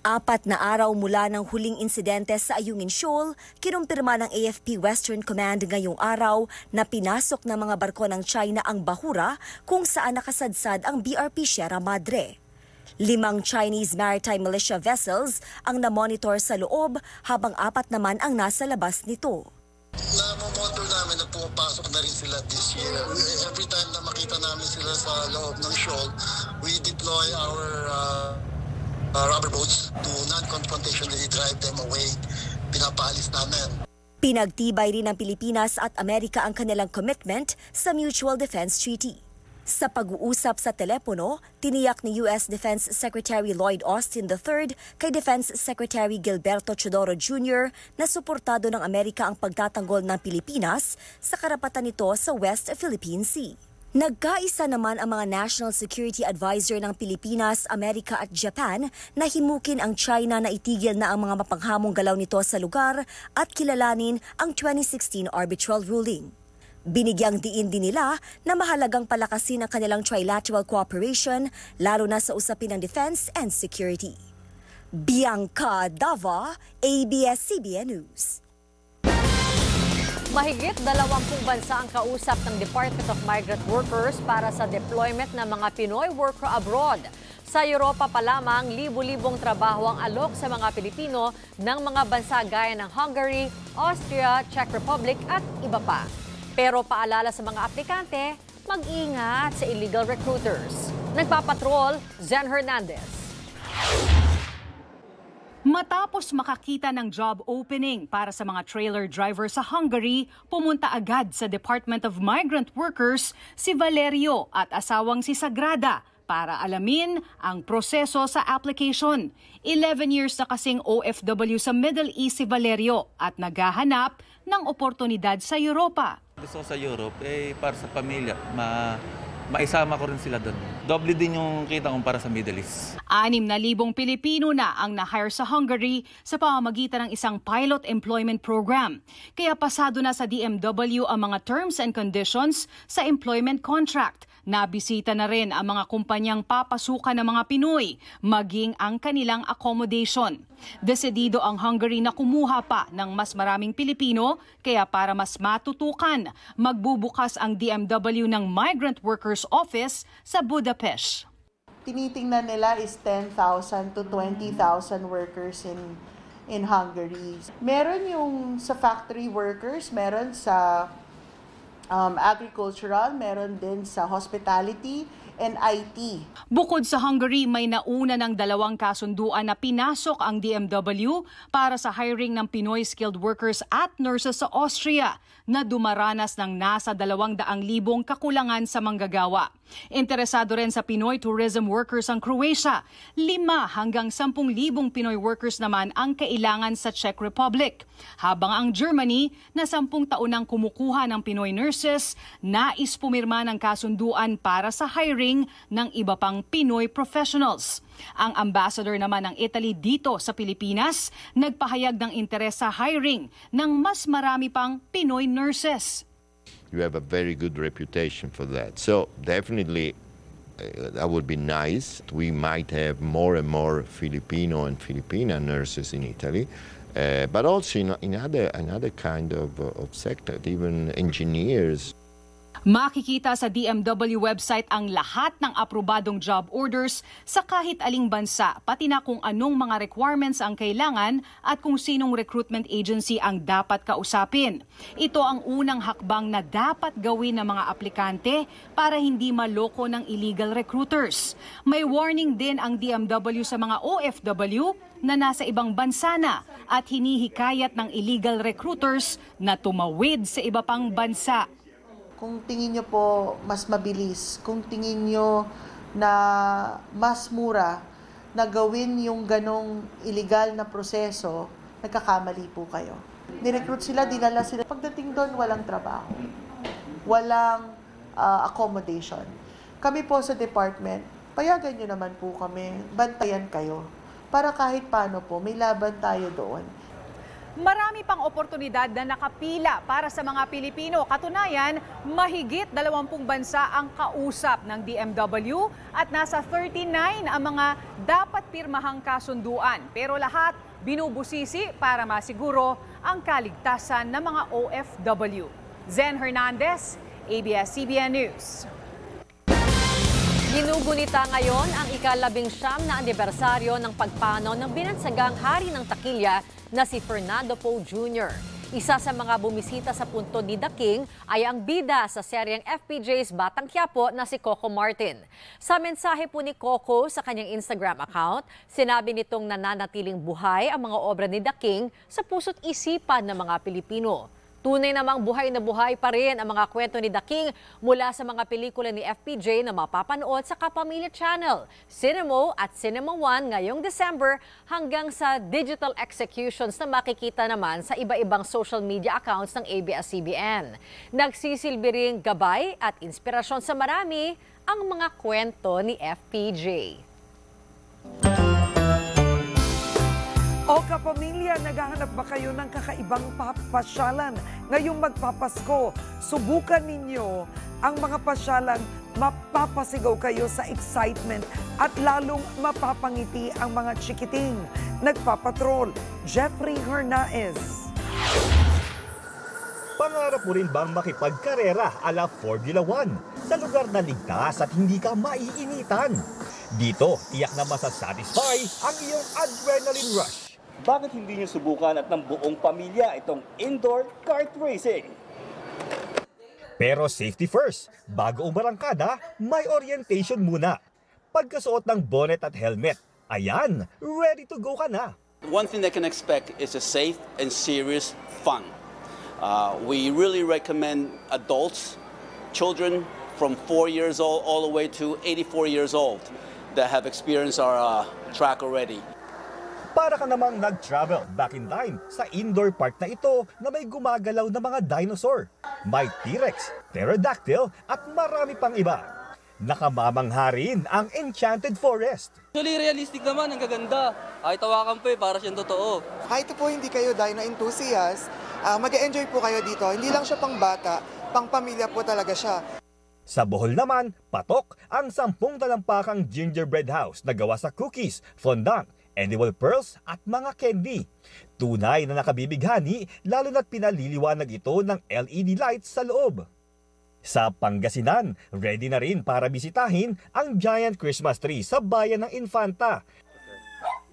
Apat na araw mula ng huling insidente sa Ayungin Shoal, kinumpirma ng AFP Western Command ngayong araw na pinasok ng mga barko ng China ang Bahura kung saan nakasadsad ang BRP Sierra Madre. Limang Chinese maritime militia vessels ang namonitor sa loob habang apat naman ang nasa labas nito. Namomonitor namin na pumapasok na rin sila this year. Every time na makita namin sila sa loob ng shoal, we deploy our uh, uh, rubber boats to non-confrontationally drive them away. Pinapaalis namin. Pinagtibay rin ng Pilipinas at Amerika ang kanilang commitment sa Mutual Defense Treaty. Sa pag-uusap sa telepono, tiniyak ni U.S. Defense Secretary Lloyd Austin III kay Defense Secretary Gilberto Chodoro Jr. na suportado ng Amerika ang pagtatanggol ng Pilipinas sa karapatan nito sa West Philippine Sea. Nagkaisa naman ang mga National Security Advisor ng Pilipinas, Amerika at Japan na himukin ang China na itigil na ang mga mapanghamong galaw nito sa lugar at kilalanin ang 2016 arbitral ruling. Binigyang diin din nila na mahalagang palakasin ang kanilang trilateral cooperation lalo na sa usapin ng defense and security. Bianca Dava, ABS-CBN News. Mahigit dalawampung bansa ang kausap ng Department of Migrant Workers para sa deployment ng mga Pinoy worker abroad. Sa Europa pa lamang, libu-libong trabaho ang alok sa mga Pilipino ng mga bansa gaya ng Hungary, Austria, Czech Republic at iba pa. Pero paalala sa mga aplikante, mag-ingat sa illegal recruiters. Nagpapatrol, Zen Hernandez. Matapos makakita ng job opening para sa mga trailer driver sa Hungary, pumunta agad sa Department of Migrant Workers si Valerio at asawang si Sagrada para alamin ang proseso sa application. 11 years na kasing OFW sa Middle East si Valerio at naghahanap ng oportunidad sa Europa. Gusto ko sa Europe, eh, para sa pamilya, ma maisama ko rin sila doon. Doble din yung kita ko para sa Middle East. Anim na libong Pilipino na ang na-hire sa Hungary sa pamamagitan ng isang pilot employment program. Kaya pasado na sa DMW ang mga terms and conditions sa employment contract. Nabisita na rin ang mga kumpanyang papasukan ng mga Pinoy, maging ang kanilang accommodation. Desidido ang Hungary na kumuha pa ng mas maraming Pilipino, kaya para mas matutukan, magbubukas ang DMW ng Migrant Workers Office sa Budapest. tinitingnan nila is 10,000 to 20,000 workers in in Hungary. Meron yung sa factory workers, meron sa um, agricultural, meron din sa hospitality and IT. Bukod sa Hungary, may nauna ng dalawang kasunduan na pinasok ang DMW para sa hiring ng Pinoy skilled workers at nurses sa Austria na dumaranas ng nasa 200,000 kakulangan sa manggagawa. Interesado rin sa Pinoy tourism workers ang Croatia. Lima hanggang 10,000 Pinoy workers naman ang kailangan sa Czech Republic. Habang ang Germany na 10 taon nang kumukuha ng Pinoy nurses, nais pumirma ng kasunduan para sa hiring ng iba pang Pinoy professionals. Ang ambassador naman ng Italy dito sa Pilipinas, nagpahayag ng interes sa hiring ng mas marami pang Pinoy nurses. you have a very good reputation for that. So definitely, uh, that would be nice. We might have more and more Filipino and Filipina nurses in Italy, uh, but also in, in other another kind of, uh, of sector, even engineers. Makikita sa DMW website ang lahat ng aprobadong job orders sa kahit aling bansa, pati na kung anong mga requirements ang kailangan at kung sinong recruitment agency ang dapat kausapin. Ito ang unang hakbang na dapat gawin ng mga aplikante para hindi maloko ng illegal recruiters. May warning din ang DMW sa mga OFW na nasa ibang bansa na at hinihikayat ng illegal recruiters na tumawid sa iba pang bansa. Kung tingin nyo po mas mabilis, kung tingin nyo na mas mura na gawin yung ganong illegal na proseso, nagkakamali po kayo. Nirecruit sila, dinala sila. Pagdating doon, walang trabaho. Walang uh, accommodation. Kami po sa department, payagan nyo naman po kami, bantayan kayo. Para kahit paano po, may laban tayo doon. Marami pang oportunidad na nakapila para sa mga Pilipino. Katunayan, mahigit 20 bansa ang kausap ng DMW at nasa 39 ang mga dapat pirmahang kasunduan. Pero lahat binubusisi para masiguro ang kaligtasan ng mga OFW. Zen Hernandez, ABS-CBN News. Ginugunita ngayon ang ikalabing siyam na anibersaryo ng pagpanaw ng binansagang hari ng takilya na si Fernando Poe Jr. Isa sa mga bumisita sa punto ni The King ay ang bida sa seryeng FPJ's Batang Quiapo na si Coco Martin. Sa mensahe po ni Coco sa kanyang Instagram account, sinabi nitong nananatiling buhay ang mga obra ni The King sa puso't isipan ng mga Pilipino. Tunay namang buhay na buhay pa rin ang mga kwento ni The King mula sa mga pelikula ni FPJ na mapapanood sa Kapamilya Channel, Cinemo at Cinema One ngayong December hanggang sa digital executions na makikita naman sa iba-ibang social media accounts ng ABS-CBN. Nagsisilbi ring gabay at inspirasyon sa marami ang mga kwento ni FPJ. O kapamilya, naghahanap ba kayo ng kakaibang papasyalan ngayong magpapasko? Subukan ninyo ang mga pasyalan mapapasigaw kayo sa excitement at lalong mapapangiti ang mga chikiting. Nagpapatrol, Jeffrey Hernaez. Pangarap mo rin bang makipagkarera ala Formula 1 sa lugar na ligtas at hindi ka maiinitan? Dito, tiyak na masasatisfy ang iyong adrenaline rush. Bakit hindi niyo subukan at ng buong pamilya itong indoor kart racing? Pero safety first, bago umarangkada, may orientation muna. Pagkasuot ng bonnet at helmet, ayan, ready to go ka na. One thing they can expect is a safe and serious fun. Uh, we really recommend adults, children from 4 years old all the way to 84 years old that have experienced our uh, track already. Para ka namang nag-travel back in time sa indoor park na ito na may gumagalaw na mga dinosaur. May T-Rex, pterodactyl at marami pang iba. Nakamamangha rin ang Enchanted Forest. Actually, realistic naman, ang gaganda. Kahit tawakan pa eh, para siyang totoo. Kahit po hindi kayo dino enthusiast, uh, mag-enjoy po kayo dito. Hindi lang siya pang bata, pang pamilya po talaga siya. Sa Bohol naman, patok ang sampung talampakang gingerbread house na gawa sa cookies, fondant, edible pearls at mga candy. Tunay na nakabibighani lalo na't pinaliliwanag ito ng LED lights sa loob. Sa Pangasinan, ready na rin para bisitahin ang giant Christmas tree sa bayan ng Infanta.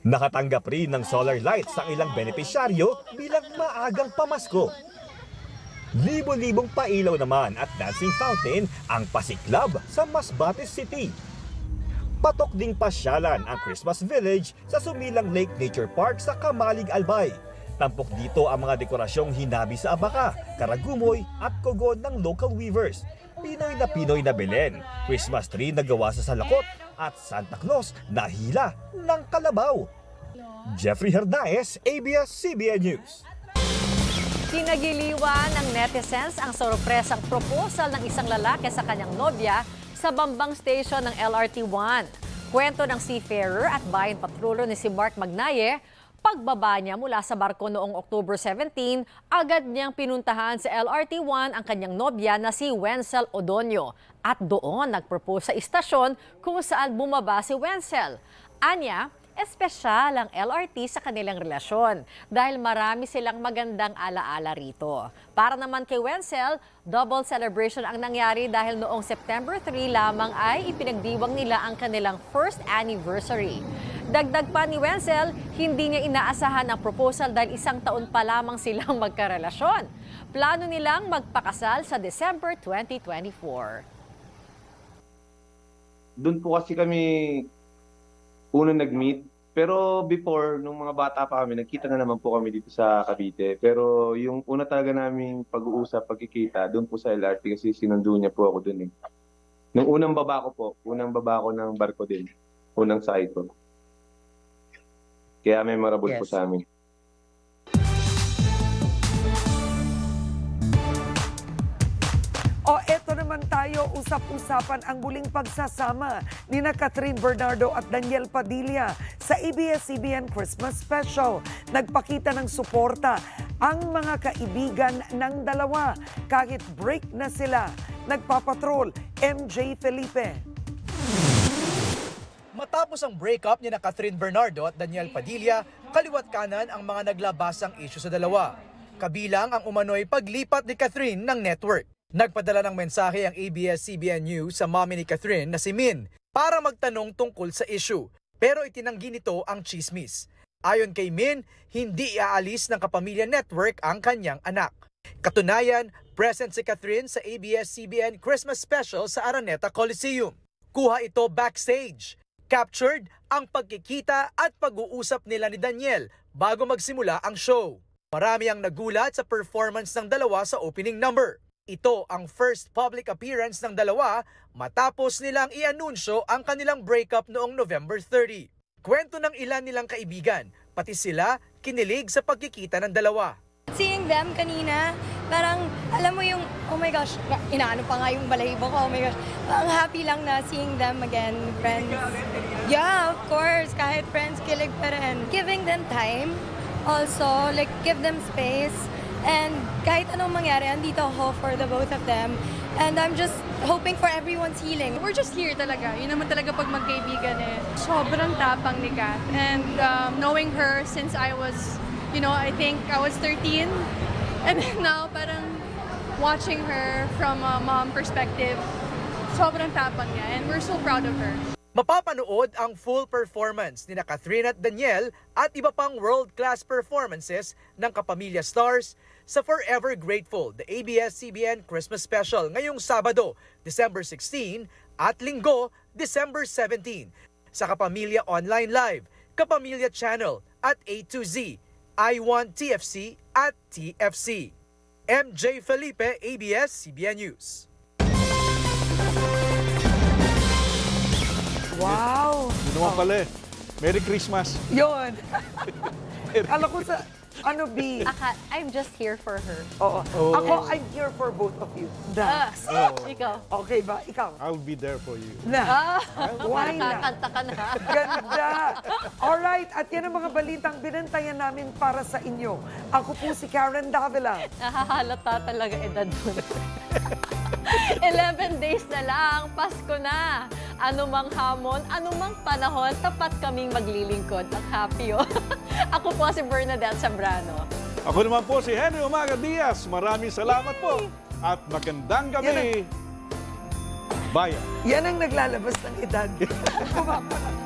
Nakatanggap rin ng solar lights ang ilang benepisyaryo bilang maagang pamasko. Libo-libong pailaw naman at dancing fountain ang pasiklab sa Masbate City. Patok ding pasyalan ang Christmas Village sa Sumilang Lake Nature Park sa Kamalig Albay. Tampok dito ang mga dekorasyong hinabi sa abaka, karagumoy at kogon ng local weavers. Pinoy na Pinoy na Belen, Christmas tree na gawa sa salakot at Santa Claus na hila ng kalabaw. Jeffrey Hernaez, ABS-CBN News. Pinagiliwan ng netizens ang sorpresang proposal ng isang lalaki sa kanyang nobya sa Bambang Station ng LRT-1. Kwento ng seafarer at bayan patrulo ni si Mark Magnaye, pagbaba niya mula sa barko noong October 17, agad niyang pinuntahan sa LRT-1 ang kanyang nobya na si Wenzel Odonio at doon nagpropose sa istasyon kung saan bumaba si Wenzel. Anya, espesyal ang LRT sa kanilang relasyon dahil marami silang magandang alaala rito. Para naman kay Wenzel, double celebration ang nangyari dahil noong September 3 lamang ay ipinagdiwang nila ang kanilang first anniversary. Dagdag pa ni Wenzel, hindi niya inaasahan ang proposal dahil isang taon pa lamang silang magkarelasyon. Plano nilang magpakasal sa December 2024. Doon po kasi kami unang nag-meet. Pero before, nung mga bata pa kami, nagkita na naman po kami dito sa Cavite. Pero yung una talaga naming pag-uusap, pagkikita, doon po sa LRT kasi sinundo niya po ako doon eh. Nung unang baba ko po, unang baba ko ng barko din. Unang sakay ko. Kaya memorable Yes. po sa amin. Naman tayo, usap-usapan ang muling pagsasama ni na Catherine Bernardo at Daniel Padilla sa ABS-CBN Christmas Special. Nagpakita ng suporta ang mga kaibigan ng dalawa kahit break na sila. Nagpapatrol, MJ Felipe. Matapos ang breakup ni na Catherine Bernardo at Daniel Padilla, kaliwat kanan ang mga naglabasang issue sa dalawa. Kabilang ang umano'y paglipat ni Catherine ng network. Nagpadala ng mensahe ang ABS-CBN News sa mommy ni Catherine na si Min para magtanong tungkol sa issue. Pero itinanggi nito ang chismis. Ayon kay Min, hindi iaalis ng Kapamilya Network ang kanyang anak. Katunayan, present si Catherine sa ABS-CBN Christmas Special sa Araneta Coliseum. Kuha ito backstage. Captured ang pagkikita at pag-uusap nila ni Daniel bago magsimula ang show. Marami ang nagulat sa performance ng dalawa sa opening number. Ito ang first public appearance ng dalawa matapos nilang i-anunsyo ang kanilang breakup noong November 30. Kwento ng ilan nilang kaibigan, pati sila kinilig sa pagkikita ng dalawa. Seeing them kanina, parang alam mo yung, oh my gosh, inaano pa nga yung balahibo ko, oh my gosh. Ang happy lang na seeing them again, friends. Yeah, of course, kahit friends, kilig pa rin. Giving them time, also, like give them space. And kahit anong mangyari, andito ako for the both of them. And I'm just hoping for everyone's healing. We're just here talaga. Yun naman talaga pag magkaibigan eh. Sobrang tapang ni Kat. And um, knowing her since I was, you know, I think I was 13. And then now parang watching her from a mom perspective, sobrang tapang niya. And we're so proud of her. Mapapanood ang full performance ni na Catherine at Daniel at iba pang world-class performances ng Kapamilya Stars sa Forever Grateful, the ABS-CBN Christmas Special ngayong Sabado, December 16 at Linggo, December 17 sa Kapamilya Online Live, Kapamilya Channel at A to Z, I1 TFC at TFC. MJ Felipe, ABS-CBN News. Wow! Yun naman pala eh. Merry Christmas. Yun. Alam ko sa, ano, B? Aka, I'm just here for her. Oo. Oh. Ako, I'm here for both of you. Ah, Da. Oh. Ikaw. Okay ba? Ikaw? I'll be there for you. Na. Ah, Why na? Kakanta ka na. Ganda! Alright, at yan ang mga balitang binantayan namin para sa inyo. Ako po si Karen Davila. Nahahalata talaga edad mo. 11 days na lang, Pasko na. Anumang hamon, anumang panahon, tapat kaming maglilingkod. Ang happy, oh. Ako po si Bernadette Zambrano. Ako naman po si Henry Umaga Diaz. Maraming salamat po. At magandang gabi. Bayan. Yan ang naglalabas ng edad.